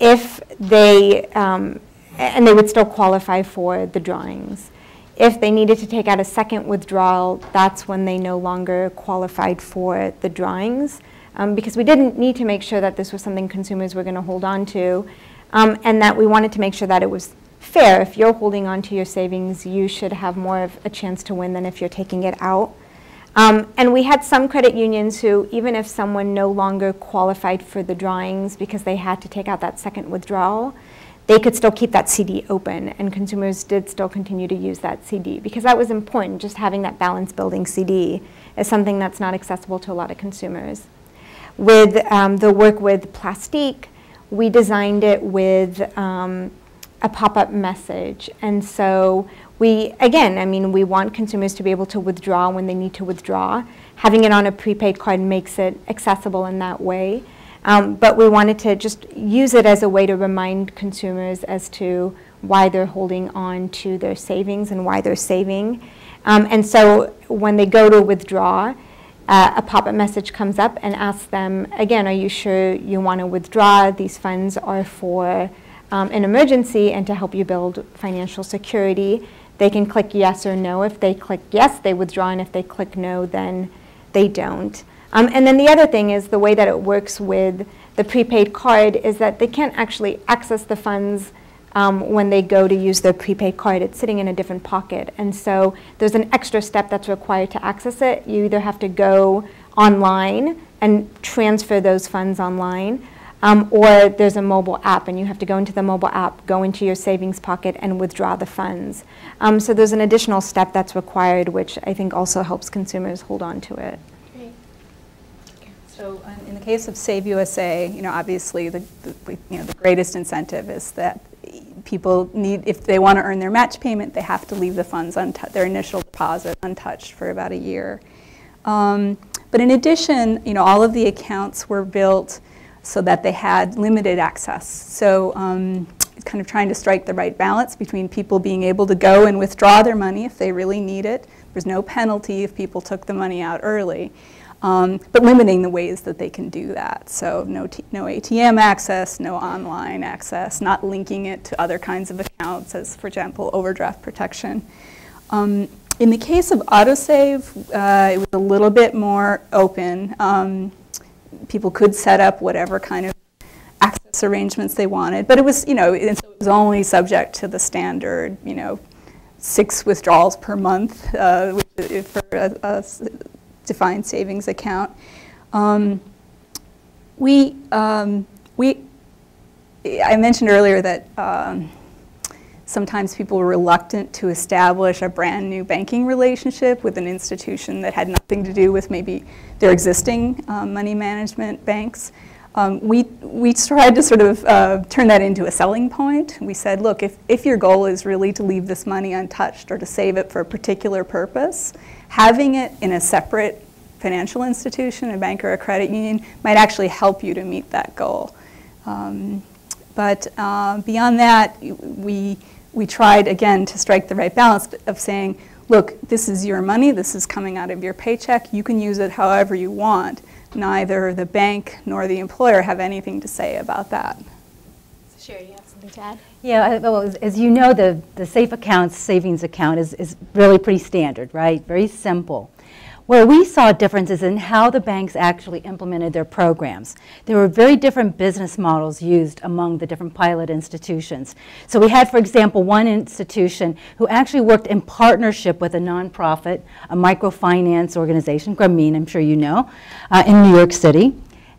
If they, um, and they would still qualify for the drawings. If they needed to take out a second withdrawal, that's when they no longer qualified for the drawings. Um, because we didn't need to make sure that this was something consumers were going to hold on to um, and that we wanted to make sure that it was fair. If you're holding on to your savings, you should have more of a chance to win than if you're taking it out. Um, and we had some credit unions who, even if someone no longer qualified for the drawings because they had to take out that second withdrawal, they could still keep that CD open and consumers did still continue to use that CD because that was important. Just having that balance building CD is something that's not accessible to a lot of consumers. With um, the work with PlastyC, we designed it with um, a pop-up message. And so we, again, I mean, we want consumers to be able to withdraw when they need to withdraw. Having it on a prepaid card makes it accessible in that way. Um, but we wanted to just use it as a way to remind consumers as to why they're holding on to their savings and why they're saving. Um, and so when they go to withdraw, uh, a pop-up message comes up and asks them, again, are you sure you want to withdraw? These funds are for um, an emergency and to help you build financial security. They can click yes or no. If they click yes, they withdraw, and if they click no, then they don't. Um, and then the other thing is the way that it works with the prepaid card is that they can't actually access the funds um, when they go to use their prepaid card. It's sitting in a different pocket. And so there's an extra step that's required to access it. You either have to go online and transfer those funds online, um, or there's a mobile app, and you have to go into the mobile app, go into your savings pocket, and withdraw the funds. Um, so there's an additional step that's required, which I think also helps consumers hold on to it. So um, in the case of Save USA, you know, obviously the, the, you know, the greatest incentive is that people need, if they want to earn their match payment, they have to leave the funds, their initial deposit untouched for about a year. Um, but in addition, you know, all of the accounts were built so that they had limited access. So um, kind of trying to strike the right balance between people being able to go and withdraw their money if they really need it. There's no penalty if people took the money out early um, but limiting the ways that they can do that. So no, no ATM access, no online access, not linking it to other kinds of accounts as, for example, overdraft protection. Um, in the case of autosave, uh, it was a little bit more open. Um, people could set up whatever kind of access arrangements they wanted, but it was, you know, it was only subject to the standard, you know, six withdrawals per month uh, for a, a defined savings account. Um, we, um, we, I mentioned earlier that um, sometimes people were reluctant to establish a brand new banking relationship with an institution that had nothing to do with maybe their existing um, money management banks. Um, we, we tried to sort of uh, turn that into a selling point. We said, look, if, if your goal is really to leave this money untouched or to save it for a particular purpose, having it in a separate financial institution, a bank or a credit union, might actually help you to meet that goal. Um, but uh, beyond that, we, we tried, again, to strike the right balance of saying, look, this is your money, this is coming out of your paycheck, you can use it however you want. Neither the bank nor the employer have anything to say about that. Sure, you have something to add? Yeah, well, as, you know, the, the Safe Accounts savings account is, is really pretty standard, right? Very simple. Where we saw differences in how the banks actually implemented their programs. There were very different business models used among the different pilot institutions. So we had, for example, one institution who actually worked in partnership with a nonprofit, a microfinance organization, Grameen, I'm sure you know, uh, in New York City.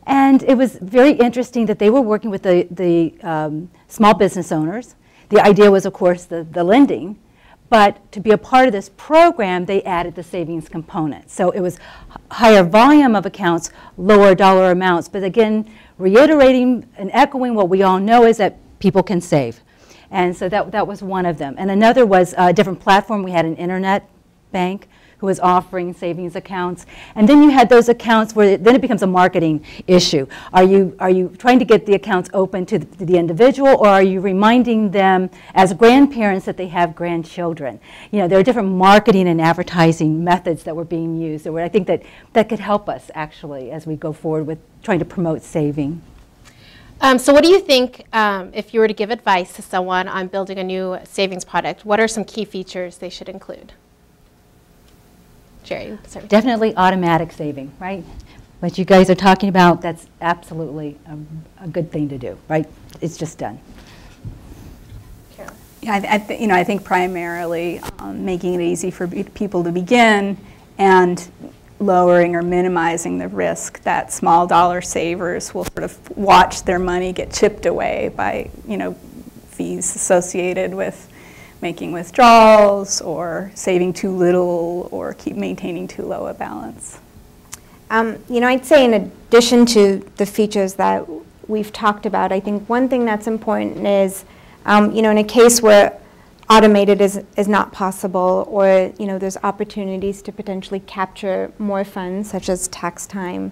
And it was very interesting that they were working with the, the um, small business owners. The idea was, of course, the, the lending, but to be a part of this program, they added the savings component. So it was higher volume of accounts, lower dollar amounts. But again, reiterating and echoing what we all know is that people can save. And so that, that was one of them. And another was a different platform. We had an internet bank who was offering savings accounts. And then you had those accounts where it, then it becomes a marketing issue. Are you, are you trying to get the accounts open to the, to the individual or are you reminding them as grandparents that they have grandchildren? You know, there are different marketing and advertising methods that were being used. So I think that that could help us actually as we go forward with trying to promote saving. Um, so what do you think, um, if you were to give advice to someone on building a new savings product, what are some key features they should include? Jerry, sorry. Definitely automatic saving, right? What you guys are talking about, that's absolutely a, a good thing to do, right? It's just done. Yeah, I, I you know, I think primarily um, making it easy for people to begin and lowering or minimizing the risk that small dollar savers will sort of watch their money get chipped away by, you know, fees associated with making withdrawals or saving too little or keep maintaining too low a balance. Um, you know, I'd say in addition to the features that we've talked about, I think one thing that's important is, um, you know, in a case where automated is, is not possible or, you know, there's opportunities to potentially capture more funds such as tax time,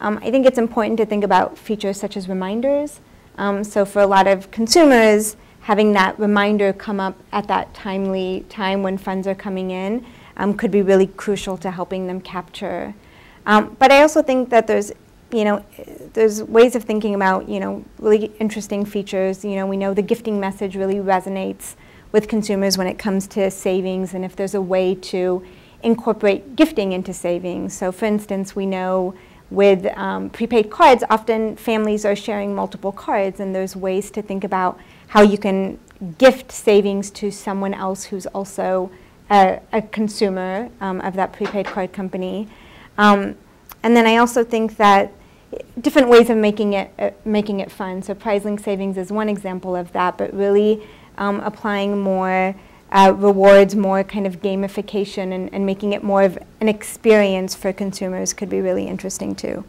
um, I think it's important to think about features such as reminders. Um, so for a lot of consumers, having that reminder come up at that timely time when funds are coming in um, could be really crucial to helping them capture. Um, but I also think that there's, you know, there's ways of thinking about, you know, really interesting features. You know, we know the gifting message really resonates with consumers when it comes to savings and if there's a way to incorporate gifting into savings. So for instance, we know with um, prepaid cards, often families are sharing multiple cards and there's ways to think about how you can gift savings to someone else who's also a, a consumer um, of that prepaid card company. Um, and then I also think that different ways of making it uh, making it fun. So prize-linked Savings is one example of that, but really um, applying more uh, rewards, more kind of gamification, and, and making it more of an experience for consumers could be really interesting too.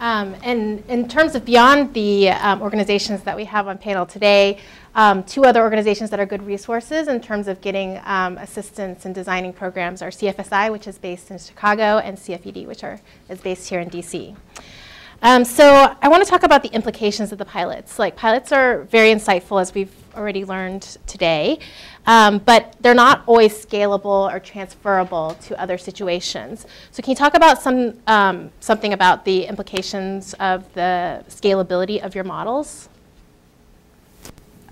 Um, and in terms of beyond the um, organizations that we have on panel today, um, two other organizations that are good resources in terms of getting um, assistance in designing programs are CFSI, which is based in Chicago, and CFED, which are, is based here in DC. Um, so I want to talk about the implications of the pilots. Like pilots are very insightful, as we've already learned today, um, but they're not always scalable or transferable to other situations. So can you talk about some um, something about the implications of the scalability of your models?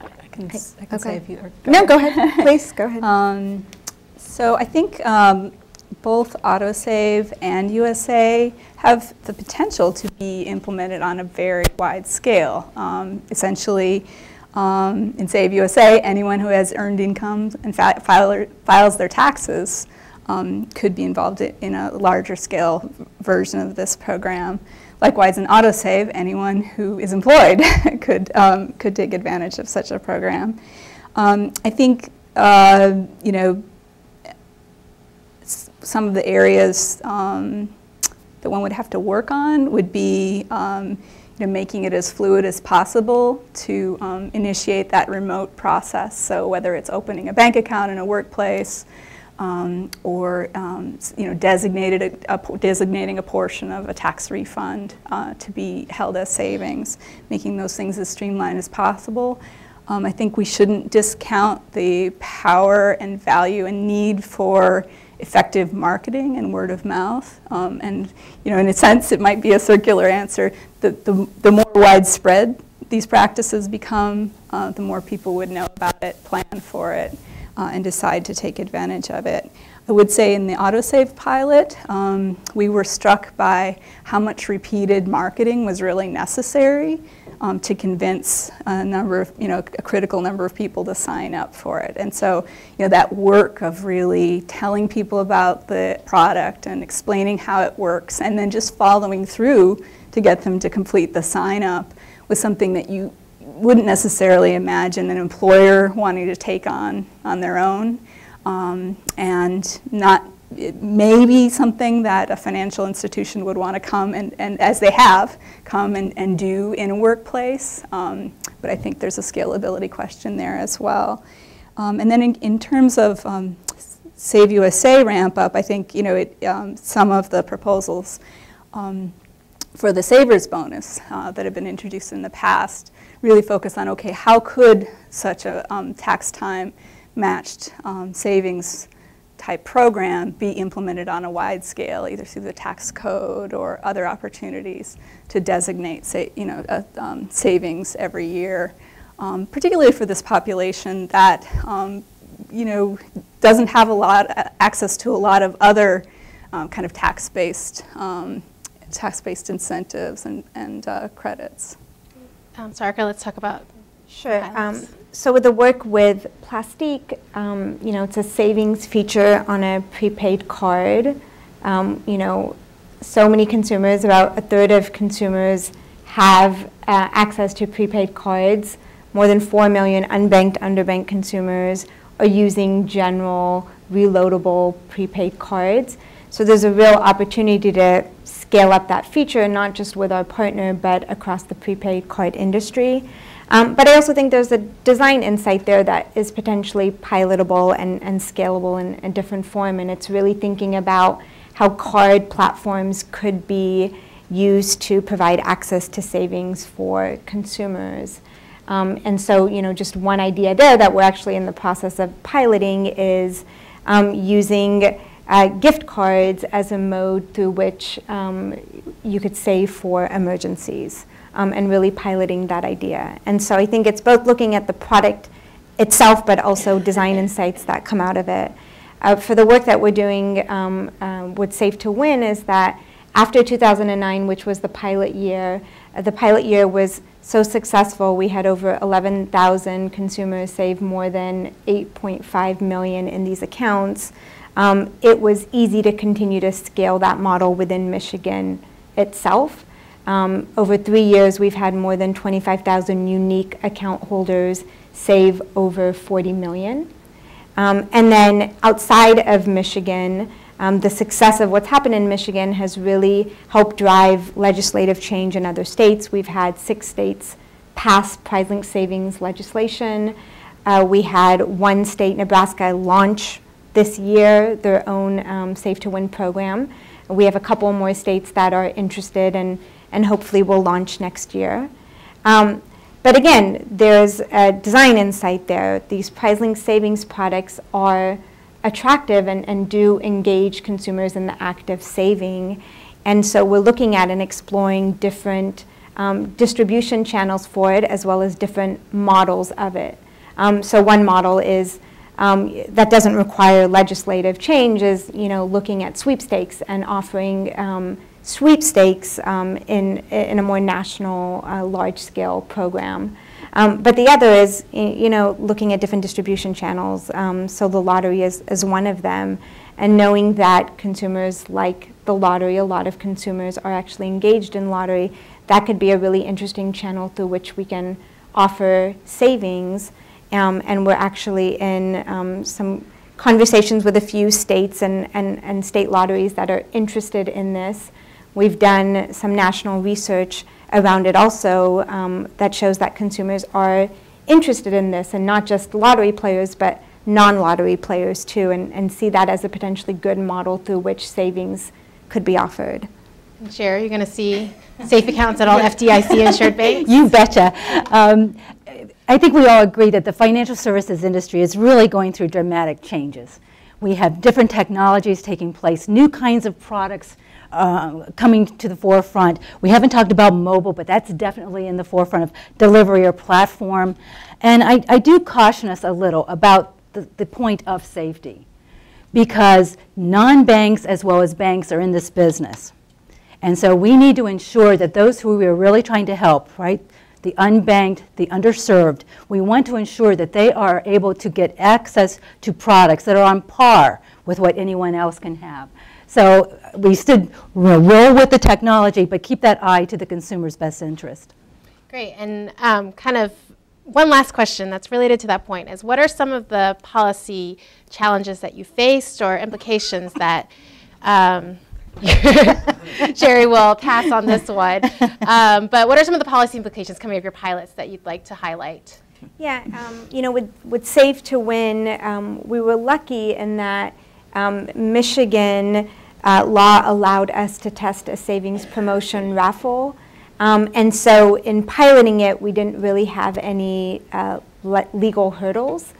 I can, I can okay. say a few. Go no, ahead. go ahead. Please go ahead. Um, so I think um, both AutoSave and USA have the potential to be implemented on a very wide scale. Um, essentially, um, in Save USA, anyone who has earned income and file, files their taxes um, could be involved in a larger scale version of this program. Likewise, in AutoSave, anyone who is employed *laughs* could, um, could take advantage of such a program. Um, I think, uh, you know, some of the areas um, that one would have to work on would be um, you know, making it as fluid as possible to um, initiate that remote process. So whether it's opening a bank account in a workplace um, or um, you know, designated a, a, designating a portion of a tax refund uh, to be held as savings, making those things as streamlined as possible. Um, I think we shouldn't discount the power and value and need for effective marketing and word of mouth. Um, and you know, in a sense, it might be a circular answer. The, the, the more widespread these practices become, uh, the more people would know about it, plan for it, uh, and decide to take advantage of it. I would say in the autosave pilot, um, we were struck by how much repeated marketing was really necessary um, to convince a number of, you know, a critical number of people to sign up for it. And so, you know, that work of really telling people about the product and explaining how it works and then just following through to get them to complete the sign up was something that you wouldn't necessarily imagine an employer wanting to take on on their own um, and not it may be something that a financial institution would want to come and, and as they have, come and, and do in a workplace. Um, but I think there's a scalability question there as well. Um, and then in, in terms of um, Save USA ramp up, I think you know it, um, some of the proposals um, for the savers bonus uh, that have been introduced in the past really focus on okay, how could such a um, tax time matched savings type program be implemented on a wide scale, either through the tax code or other opportunities to designate, say, you know, um, savings every year, um, particularly for this population that, um, you know, doesn't have a lot access to a lot of other um, kind of tax-based um, tax-based incentives and, and uh, credits. Um, Sarika, let's talk about Sure. Um, so with the work with PlastyC, um, you know, it's a savings feature on a prepaid card. um, you know, so many consumers, about a third of consumers have uh, access to prepaid cards. More than 4 million unbanked, underbanked consumers are using general reloadable prepaid cards. So there's a real opportunity to scale up that feature, not just with our partner, but across the prepaid card industry. Um, but I also think there's a design insight there that is potentially pilotable and, and scalable in a different form. And it's really thinking about how card platforms could be used to provide access to savings for consumers. Um, and so, you know, just one idea there that we're actually in the process of piloting is um, using uh, gift cards as a mode through which um, you could save for emergencies um, and really piloting that idea. And so I think it's both looking at the product itself, but also design *laughs* insights that come out of it. Uh, for the work that we're doing um, uh, with Save to Win is that after 2009, which was the pilot year, uh, the pilot year was so successful, we had over 11,000 consumers save more than 8.5 million in these accounts. Um, it was easy to continue to scale that model within Michigan itself. Um, over three years, we've had more than 25,000 unique account holders save over 40 million. Um, and then outside of Michigan, um, the success of what's happened in Michigan has really helped drive legislative change in other states. We've had six states pass prize-linked savings legislation. Uh, we had one state, Nebraska, launch this year their own um, Save to Win program. We have a couple more states that are interested and and hopefully will launch next year. Um, but again, there's a design insight there. These prize-linked savings products are attractive and, and do engage consumers in the act of saving. And so we're looking at and exploring different um, distribution channels for it as well as different models of it. Um, so one model is um, that doesn't require legislative change is you know looking at sweepstakes and offering um, sweepstakes um, in, in a more national, uh, large-scale program. Um, but the other is, you know, looking at different distribution channels. Um, so the lottery is, is one of them. And knowing that consumers like the lottery, a lot of consumers are actually engaged in lottery, that could be a really interesting channel through which we can offer savings. Um, and we're actually in um, some conversations with a few states and, and, and state lotteries that are interested in this. We've done some national research around it also um, that shows that consumers are interested in this and not just lottery players but non-lottery players too and, and see that as a potentially good model through which savings could be offered. Sherrie, you're going to see safe accounts at all FDIC insured banks? You betcha. Um, I think we all agree that the financial services industry is really going through dramatic changes. We have different technologies taking place, new kinds of products uh, coming to the forefront. We haven't talked about mobile, but that's definitely in the forefront of delivery or platform. And I, I do caution us a little about the, the point of safety because non-banks as well as banks are in this business. And so we need to ensure that those who we are really trying to help, right, the unbanked, the underserved, we want to ensure that they are able to get access to products that are on par with what anyone else can have. So we stood roll with the technology, but keep that eye to the consumer's best interest. Great, and um, kind of one last question that's related to that point is what are some of the policy challenges that you faced or implications that um, *laughs* Sherrie will pass on this one. Um, but what are some of the policy implications coming of your pilots that you'd like to highlight? Yeah, um, you know, with, with Save to Win, um, we were lucky in that um, Michigan uh, law allowed us to test a savings promotion raffle. Um, and so in piloting it, we didn't really have any uh, le legal hurdles.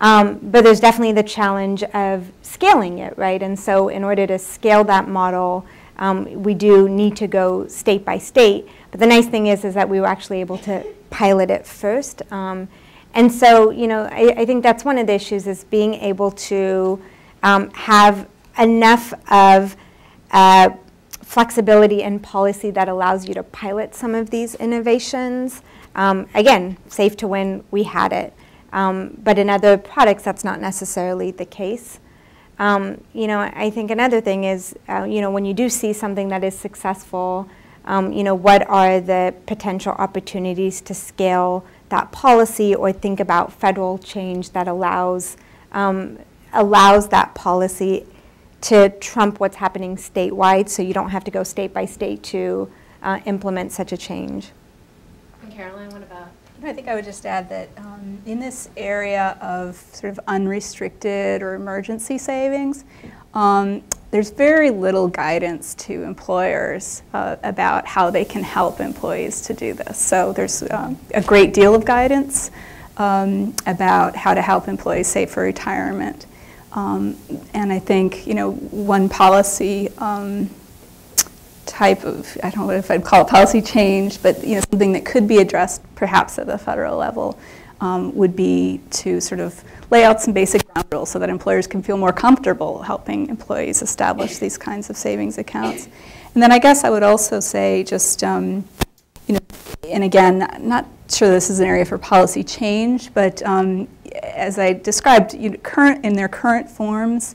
Um, but there's definitely the challenge of scaling it, right? And so in order to scale that model, um, we do need to go state by state. But the nice thing is, is that we were actually able to pilot it first. Um, and so, you know, I, I, think that's one of the issues is being able to um, have enough of uh, flexibility in policy that allows you to pilot some of these innovations. Um, again, Save to Win, we had it. Um, but in other products, that's not necessarily the case. Um, you know, I think another thing is, uh, you know, when you do see something that is successful, um, you know, what are the potential opportunities to scale that policy or think about federal change that allows, um, allows that policy to trump what's happening statewide so you don't have to go state by state to uh, implement such a change. And Caroline, what about? I think I would just add that um, in this area of sort of unrestricted or emergency savings, um, there's very little guidance to employers uh, about how they can help employees to do this. So there's um, a great deal of guidance um, about how to help employees save for retirement. Um, and I think, you know, one policy um, type of, I don't know if I'd call it policy change, but you know, something that could be addressed perhaps at the federal level um, would be to sort of lay out some basic ground rules so that employers can feel more comfortable helping employees establish these kinds of savings accounts. And then I guess I would also say just, um, you know, and again, not sure this is an area for policy change, but um, as I described, you know, current, in their current forms,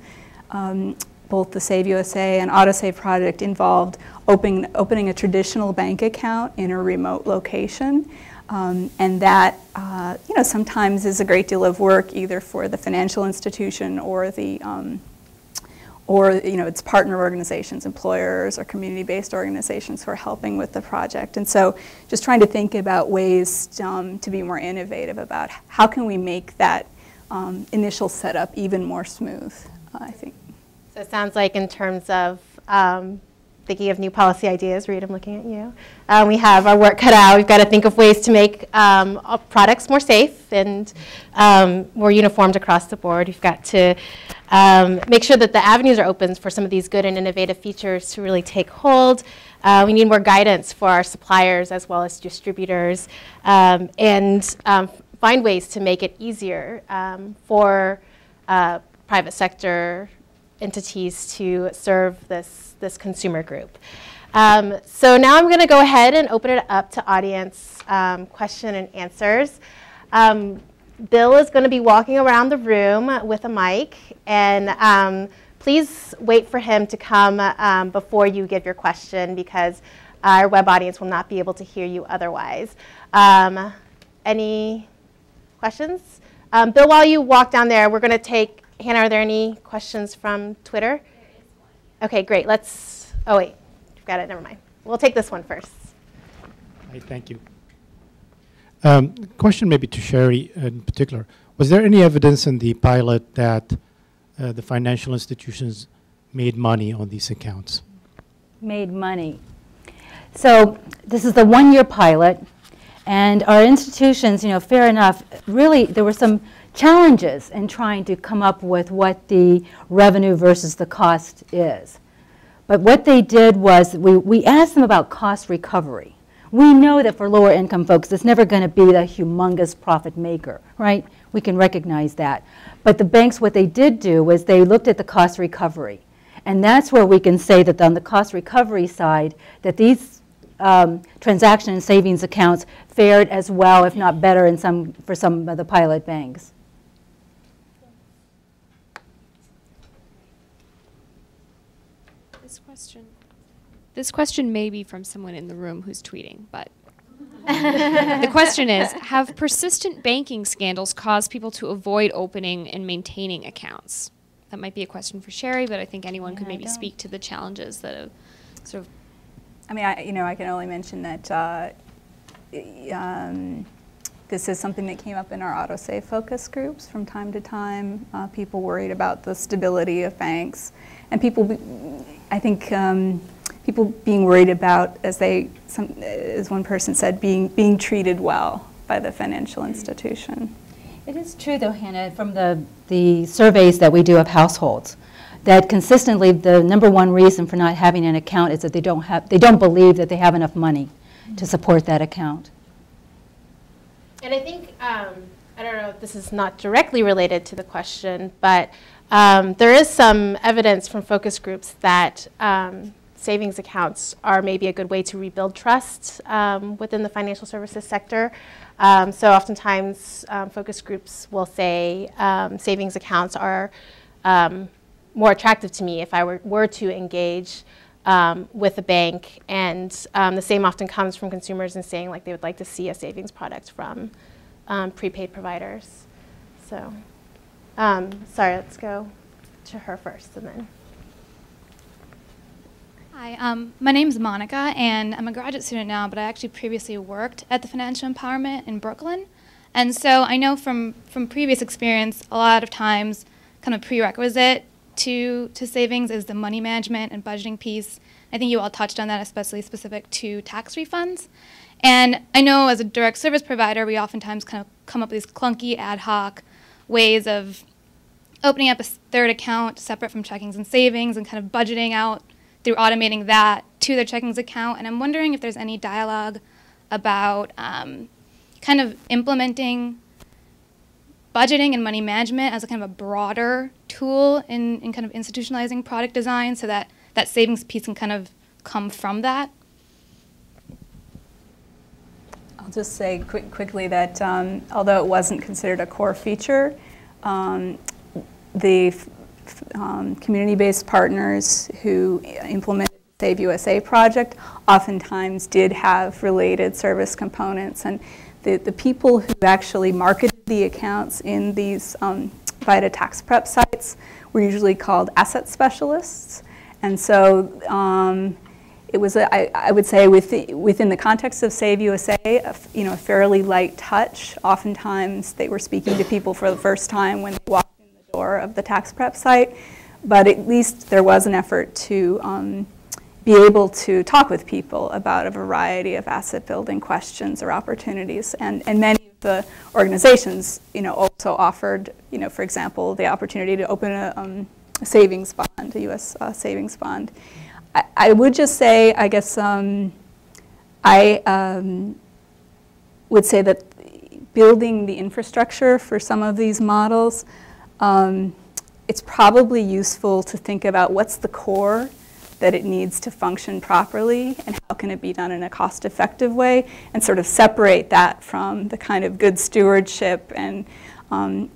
um, both the Save USA and AutoSave project involved opening, opening a traditional bank account in a remote location. Um, and that, uh, you know, sometimes is a great deal of work either for the financial institution or the, um, or, you know, its partner organizations, employers or community-based organizations who are helping with the project. And so just trying to think about ways um, to be more innovative about how can we make that um, initial setup even more smooth, uh, I think. So it sounds like in terms of um, thinking of new policy ideas, Reid, I'm looking at you. Um, we have our work cut out. We've got to think of ways to make um, products more safe and um, more uniformed across the board. We've got to um, make sure that the avenues are open for some of these good and innovative features to really take hold. Uh, we need more guidance for our suppliers as well as distributors um, and find ways to make it easier for uh, private sector entities to serve this, this consumer group. Um, so now I'm going to go ahead and open it up to audience um, question and answers. Um, Bill is going to be walking around the room with a mic, and um, please wait for him to come um, before you give your question because our web audience will not be able to hear you otherwise. Um, any questions? Bill, while you walk down there, we're going to take Hannah, are there any questions from Twitter? Okay, great. Let's, oh wait, you've got it, never mind. We'll take this one first. Hi, thank you. Um, question maybe to Sherrie in particular. Was there any evidence in the pilot that uh, the financial institutions made money on these accounts? Made money. So this is the one-year pilot, and our institutions, you know, fair enough, really there were some challenges in trying to come up with what the revenue versus the cost is. But what they did was we, we asked them about cost recovery. We know that for lower income folks, it's never going to be the humongous profit maker, right? We can recognize that. But the banks, what they did do was they looked at the cost recovery. And that's where we can say that on the cost recovery side, that these um, transaction and savings accounts fared as well, if not better, in some, for some of the pilot banks. This question This question may be from someone in the room who's tweeting, but *laughs* the question is Have persistent banking scandals caused people to avoid opening and maintaining accounts? That might be a question for Sherrie, but I think anyone yeah, could maybe speak to the challenges that have sort of. I mean, I, you know, I can only mention that uh, um, this is something that came up in our autosave focus groups from time to time. Uh, people worried about the stability of banks, and people, be, I think. Um, people being worried about, as they, some, as one person said, being being treated well by the financial institution. It is true, though, Hannah, from the the surveys that we do of households, that consistently the number one reason for not having an account is that they don't have they don't believe that they have enough money to support that account. And I think um, I don't know if this is not directly related to the question, but um, there is some evidence from focus groups that um, savings accounts are maybe a good way to rebuild trust um, within the financial services sector. Um, so oftentimes um, focus groups will say savings accounts are more attractive to me if I were, were to engage um, with a bank. And um, the same often comes from consumers and saying like they would like to see a savings product from um, prepaid providers. So, um, sorry, let's go to her first and then. Hi, um, my name is Monica, and I'm a graduate student now, but I actually previously worked at the Financial Empowerment in Brooklyn. And so I know from, from previous experience, a lot of times, kind of prerequisite to, to savings is the money management and budgeting piece. I think you all touched on that, especially specific to tax refunds. And I know as a direct service provider, we oftentimes kind of come up with these clunky ad hoc ways of opening up a third account separate from checkings and savings and kind of budgeting out through automating that to their checkings account. And I'm wondering if there's any dialogue about um, kind of implementing budgeting and money management as a kind of a broader tool in, in kind of institutionalizing product design so that that savings piece can kind of come from that. I'll just say quick, quickly that um, although it wasn't considered a core feature, um, the um, community-based partners who implemented the Save USA project oftentimes did have related service components. And the, the people who actually marketed the accounts in these um, VITA tax prep sites were usually called asset specialists. And so um, it was, a, I, I would say, within, within the context of Save USA, a, you know, a fairly light touch. Oftentimes they were speaking to people for the first time when they walked in the door of the tax prep site, but at least there was an effort to um, be able to talk with people about a variety of asset building questions or opportunities. And, and many of the organizations, you know, also offered, you know, for example, the opportunity to open a, um, a savings bond, a U.S. Uh, savings bond. I, I, would just say, I guess, um, I um, would say that building the infrastructure for some of these models um, it's probably useful to think about what's the core that it needs to function properly and how can it be done in a cost-effective way and sort of separate that from the kind of good stewardship and um,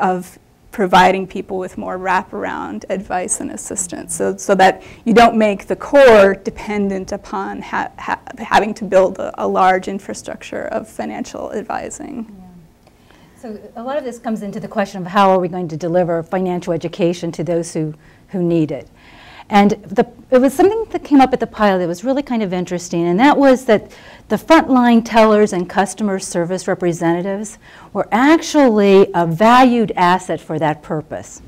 of providing people with more wraparound advice and assistance so, so that you don't make the core dependent upon ha ha having to build a, a large infrastructure of financial advising. So a lot of this comes into the question of how are we going to deliver financial education to those who, who need it. And the, it was something that came up at the pilot that was really kind of interesting, and that was that the frontline tellers and customer service representatives were actually a valued asset for that purpose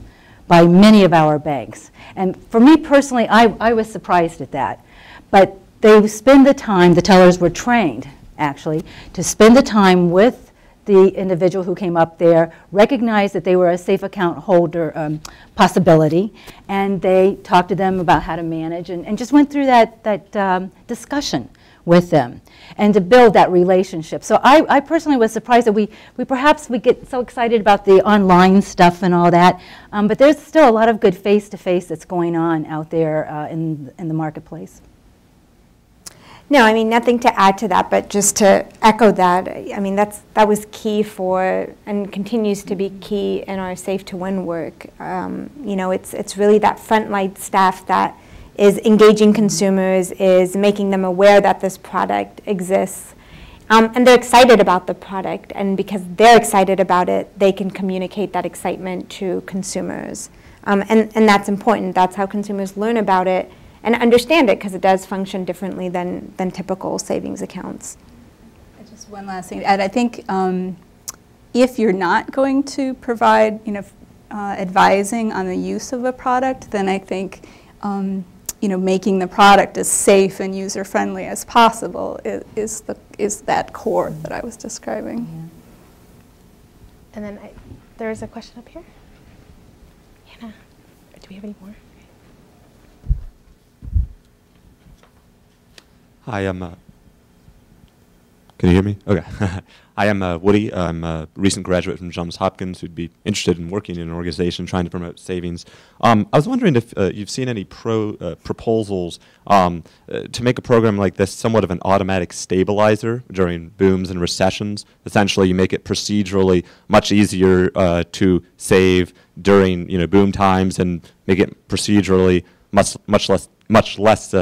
by many of our banks. And for me personally, I, I was surprised at that. But they spend the time, the tellers were trained actually, to spend the time with the individual who came up there recognized that they were a safe account holder um, possibility, and they talked to them about how to manage and, and just went through that, that um, discussion with them and to build that relationship. So I, I, personally was surprised that we, we perhaps we get so excited about the online stuff and all that, um, but there's still a lot of good face-to-face -face that's going on out there uh, in, in the marketplace. No, I mean, nothing to add to that, but just to echo that, I mean, that's, that was key for, and continues to be key in our Save to Win work. Um, you know, it's, it's really that frontline staff that is engaging consumers, is making them aware that this product exists. Um, and they're excited about the product, and because they're excited about it, they can communicate that excitement to consumers. Um, and, and that's important. That's how consumers learn about it and understand it because it does function differently than, than typical savings accounts. Just one last thing, and I think um, if you're not going to provide, you know, uh, advising on the use of a product, then I think, um, you know, making the product as safe and user-friendly as possible is, is, the, is that core that I was describing. Yeah. And then I, there's a question up here. Hannah, do we have any more? Hi, I'm uh, Can you hear me? Okay. *laughs* I am uh, Woody. I'm a recent graduate from Johns Hopkins who'd be interested in working in an organization trying to promote savings. Um, I was wondering if uh, you've seen any pro uh, proposals um, uh, to make a program like this somewhat of an automatic stabilizer during booms and recessions. Essentially, you make it procedurally much easier uh, to save during you know boom times and make it procedurally much much less much less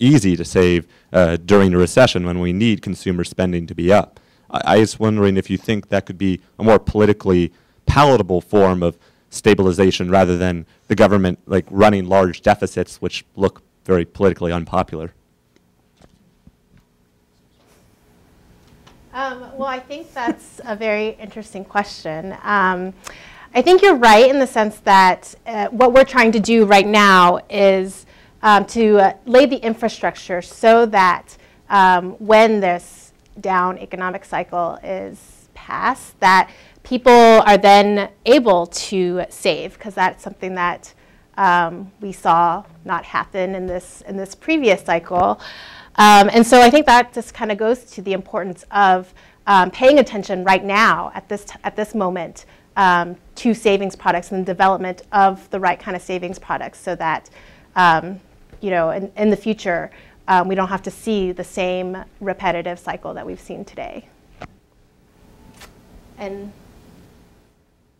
easy to save during a recession when we need consumer spending to be up. I, I was wondering if you think that could be a more politically palatable form of stabilization rather than the government like running large deficits which look very politically unpopular. Um, well, I think that's a very interesting question. Um, I think you're right in the sense that uh, what we're trying to do right now is um, to uh, lay the infrastructure so that um, when this down economic cycle is past, that people are then able to save, because that's something that um, we saw not happen in this, in this previous cycle. Um, and so I think that just kind of goes to the importance of um, paying attention right now at this, at this moment um, to savings products and the development of the right kind of savings products so that, um, you know, in, in the future, um, we don't have to see the same repetitive cycle that we've seen today. And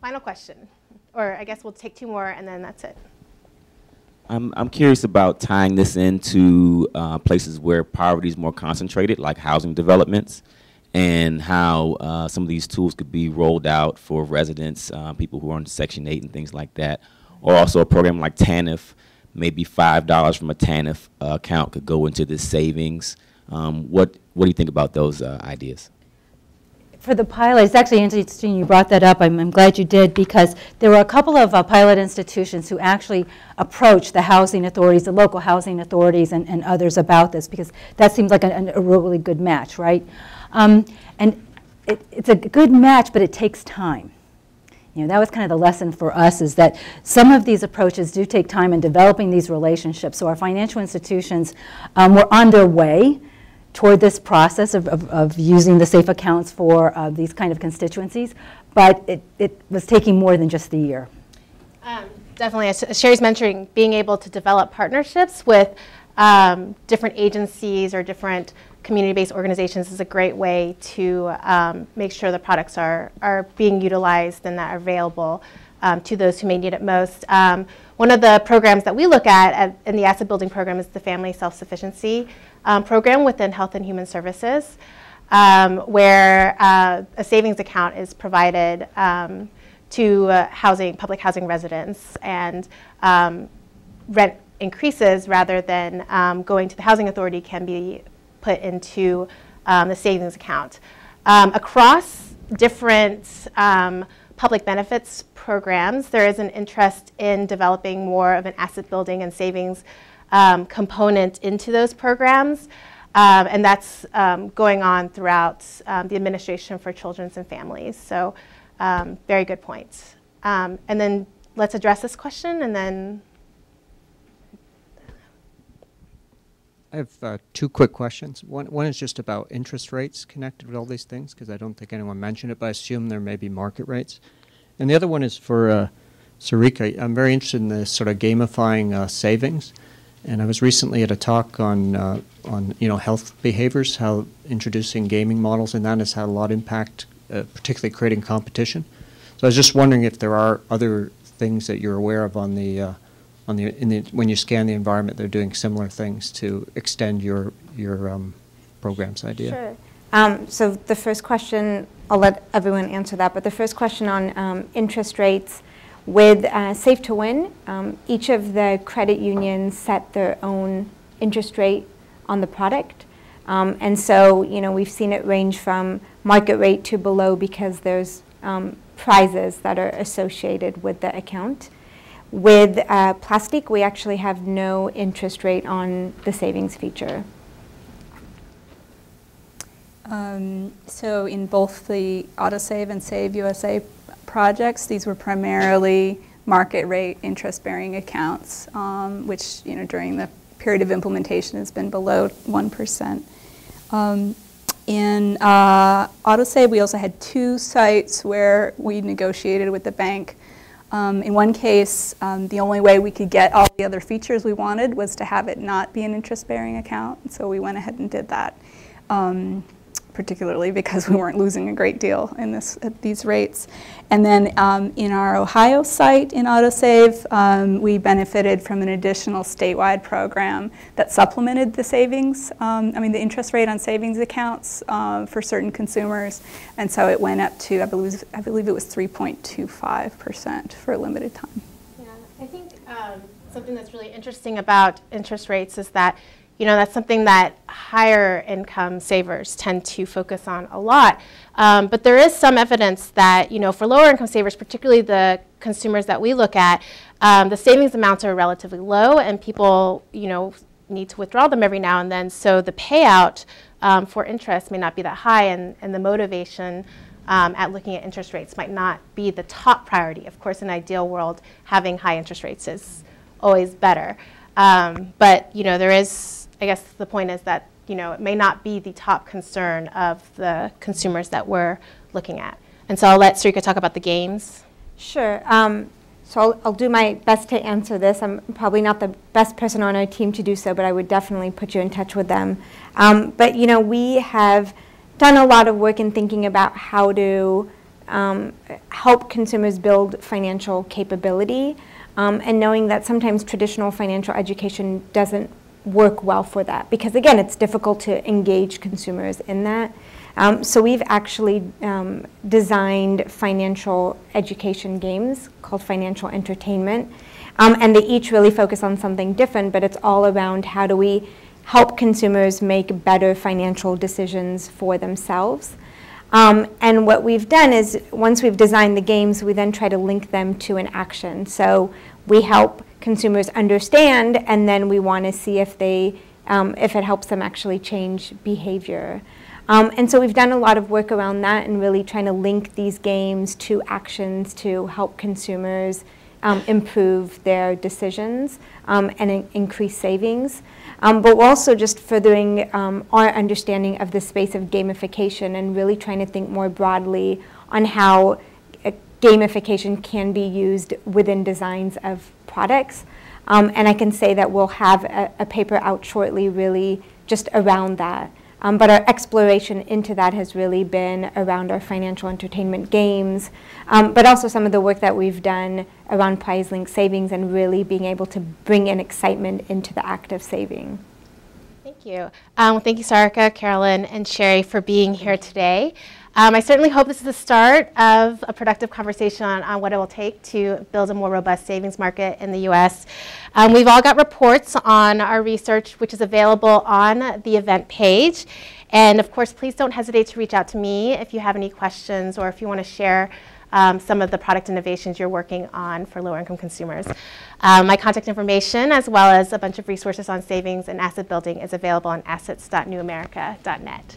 final question, or I guess we'll take two more and then that's it. I'm, I'm curious about tying this into uh, places where poverty is more concentrated, like housing developments, and how uh, some of these tools could be rolled out for residents, uh, people who are on Section 8 and things like that, or also a program like TANF maybe five dollars from a TANF uh, account could go into this savings. Um, what what do you think about those uh, ideas? For the pilot, it's actually interesting you brought that up. I'm, I'm glad you did because there were a couple of uh, pilot institutions who actually approached the housing authorities, the local housing authorities, and, and others about this because that seems like a, a really good match, right? Um, and it, it's a good match, but it takes time. You know, that was kind of the lesson for us is that some of these approaches do take time in developing these relationships. So our financial institutions um, were underway toward this process of, of, of, using the safe accounts for uh, these kind of constituencies, but it, it was taking more than just the year. Um, definitely, as Sherrie's mentioning, being able to develop partnerships with um, different agencies or different community-based organizations is a great way to um, make sure the products are, are being utilized and that are available um, to those who may need it most. Um, one of the programs that we look at, at, in the asset building program is the Family Self-Sufficiency um, Program within Health and Human Services, um, where uh, a savings account is provided um, to uh, housing, public housing residents and rent increases rather than going to the housing authority can be put into um, the savings account. Um, across different um, public benefits programs, there is an interest in developing more of an asset building and savings um, component into those programs. Um, and that's going on throughout the Administration for Children and Families. So very good points. and then let's address this question and then I have uh, two quick questions. One, one is just about interest rates connected with all these things, because I don't think anyone mentioned it, but I assume there may be market rates. And the other one is for uh, Sarika. I'm very interested in the sort of gamifying uh, savings. And I was recently at a talk on, uh, on you know, health behaviors, how introducing gaming models in that has had a lot of impact, uh, particularly creating competition. So I was just wondering if there are other things that you're aware of on the uh, on the, the, when you scan the environment, they're doing similar things to extend your, your um, program's idea. Sure. Um, so the first question, I'll let everyone answer that, but the first question on um, interest rates, with uh, Save to Win, um, each of the credit unions set their own interest rate on the product. Um, and so, you know, we've seen it range from market rate to below because there's um, prizes that are associated with the account. With uh, PlastyC, we actually have no interest rate on the savings feature. Um, so in both the AutoSave and Save USA projects, these were primarily market rate interest-bearing accounts, um, which you know during the period of implementation has been below 1%. Um, in uh, AutoSave, we also had two sites where we negotiated with the bank. Um, in one case, um, the only way we could get all the other features we wanted was to have it not be an interest-bearing account, so we went ahead and did that. Um, particularly because we weren't losing a great deal in this, at these rates. And then um, in our Ohio site in AutoSave, um, we benefited from an additional statewide program that supplemented the savings, um, I mean the interest rate on savings accounts uh, for certain consumers. And so it went up to, I believe, I believe it was 3.25% for a limited time. Yeah, I think um, something that's really interesting about interest rates is that you know, that's something that higher income savers tend to focus on a lot. Um, but there is some evidence that, you know, for lower income savers, particularly the consumers that we look at, um, the savings amounts are relatively low and people, you know, need to withdraw them every now and then. So the payout um, for interest may not be that high and, and the motivation um, at looking at interest rates might not be the top priority. Of course, in an ideal world, having high interest rates is always better. Um, but, you know, there is I guess the point is that you know it may not be the top concern of the consumers that we're looking at. And so I'll let Sarika talk about the games. Sure. Um, so I'll, I'll, do my best to answer this. I'm probably not the best person on our team to do so, but I would definitely put you in touch with them. Um, but you know, we have done a lot of work in thinking about how to um, help consumers build financial capability, um, and knowing that sometimes traditional financial education doesn't work well for that. Because again it's difficult to engage consumers in that. Um, so we've actually um, designed financial education games called financial entertainment. Um, and they each really focus on something different but it's all around how do we help consumers make better financial decisions for themselves. Um, and what we've done is once we've designed the games we then try to link them to an action. So we help consumers understand, and then we want to see if they, um, if it helps them actually change behavior. Um, and so we've done a lot of work around that and really trying to link these games to actions to help consumers um, improve their decisions um, and in increase savings. Um, but we're also just furthering um, our understanding of the space of gamification and really trying to think more broadly on how uh, gamification can be used within designs of products. Um, and I can say that we'll have a, a, paper out shortly really just around that. Um, but our exploration into that has really been around our financial entertainment games, um, but also some of the work that we've done around prize-linked savings and really being able to bring in excitement into the act of saving. Thank you. Um, thank you, Sarika, Caroline, and Sherrie for being here today. Um, I certainly hope this is the start of a productive conversation on, on, what it will take to build a more robust savings market in the U.S. Um, we've all got reports on our research, which is available on the event page. And of course, please don't hesitate to reach out to me if you have any questions or if you want to share um, some of the product innovations you're working on for lower income consumers. Um, my contact information, as well as a bunch of resources on savings and asset building, is available on assets.newamerica.net.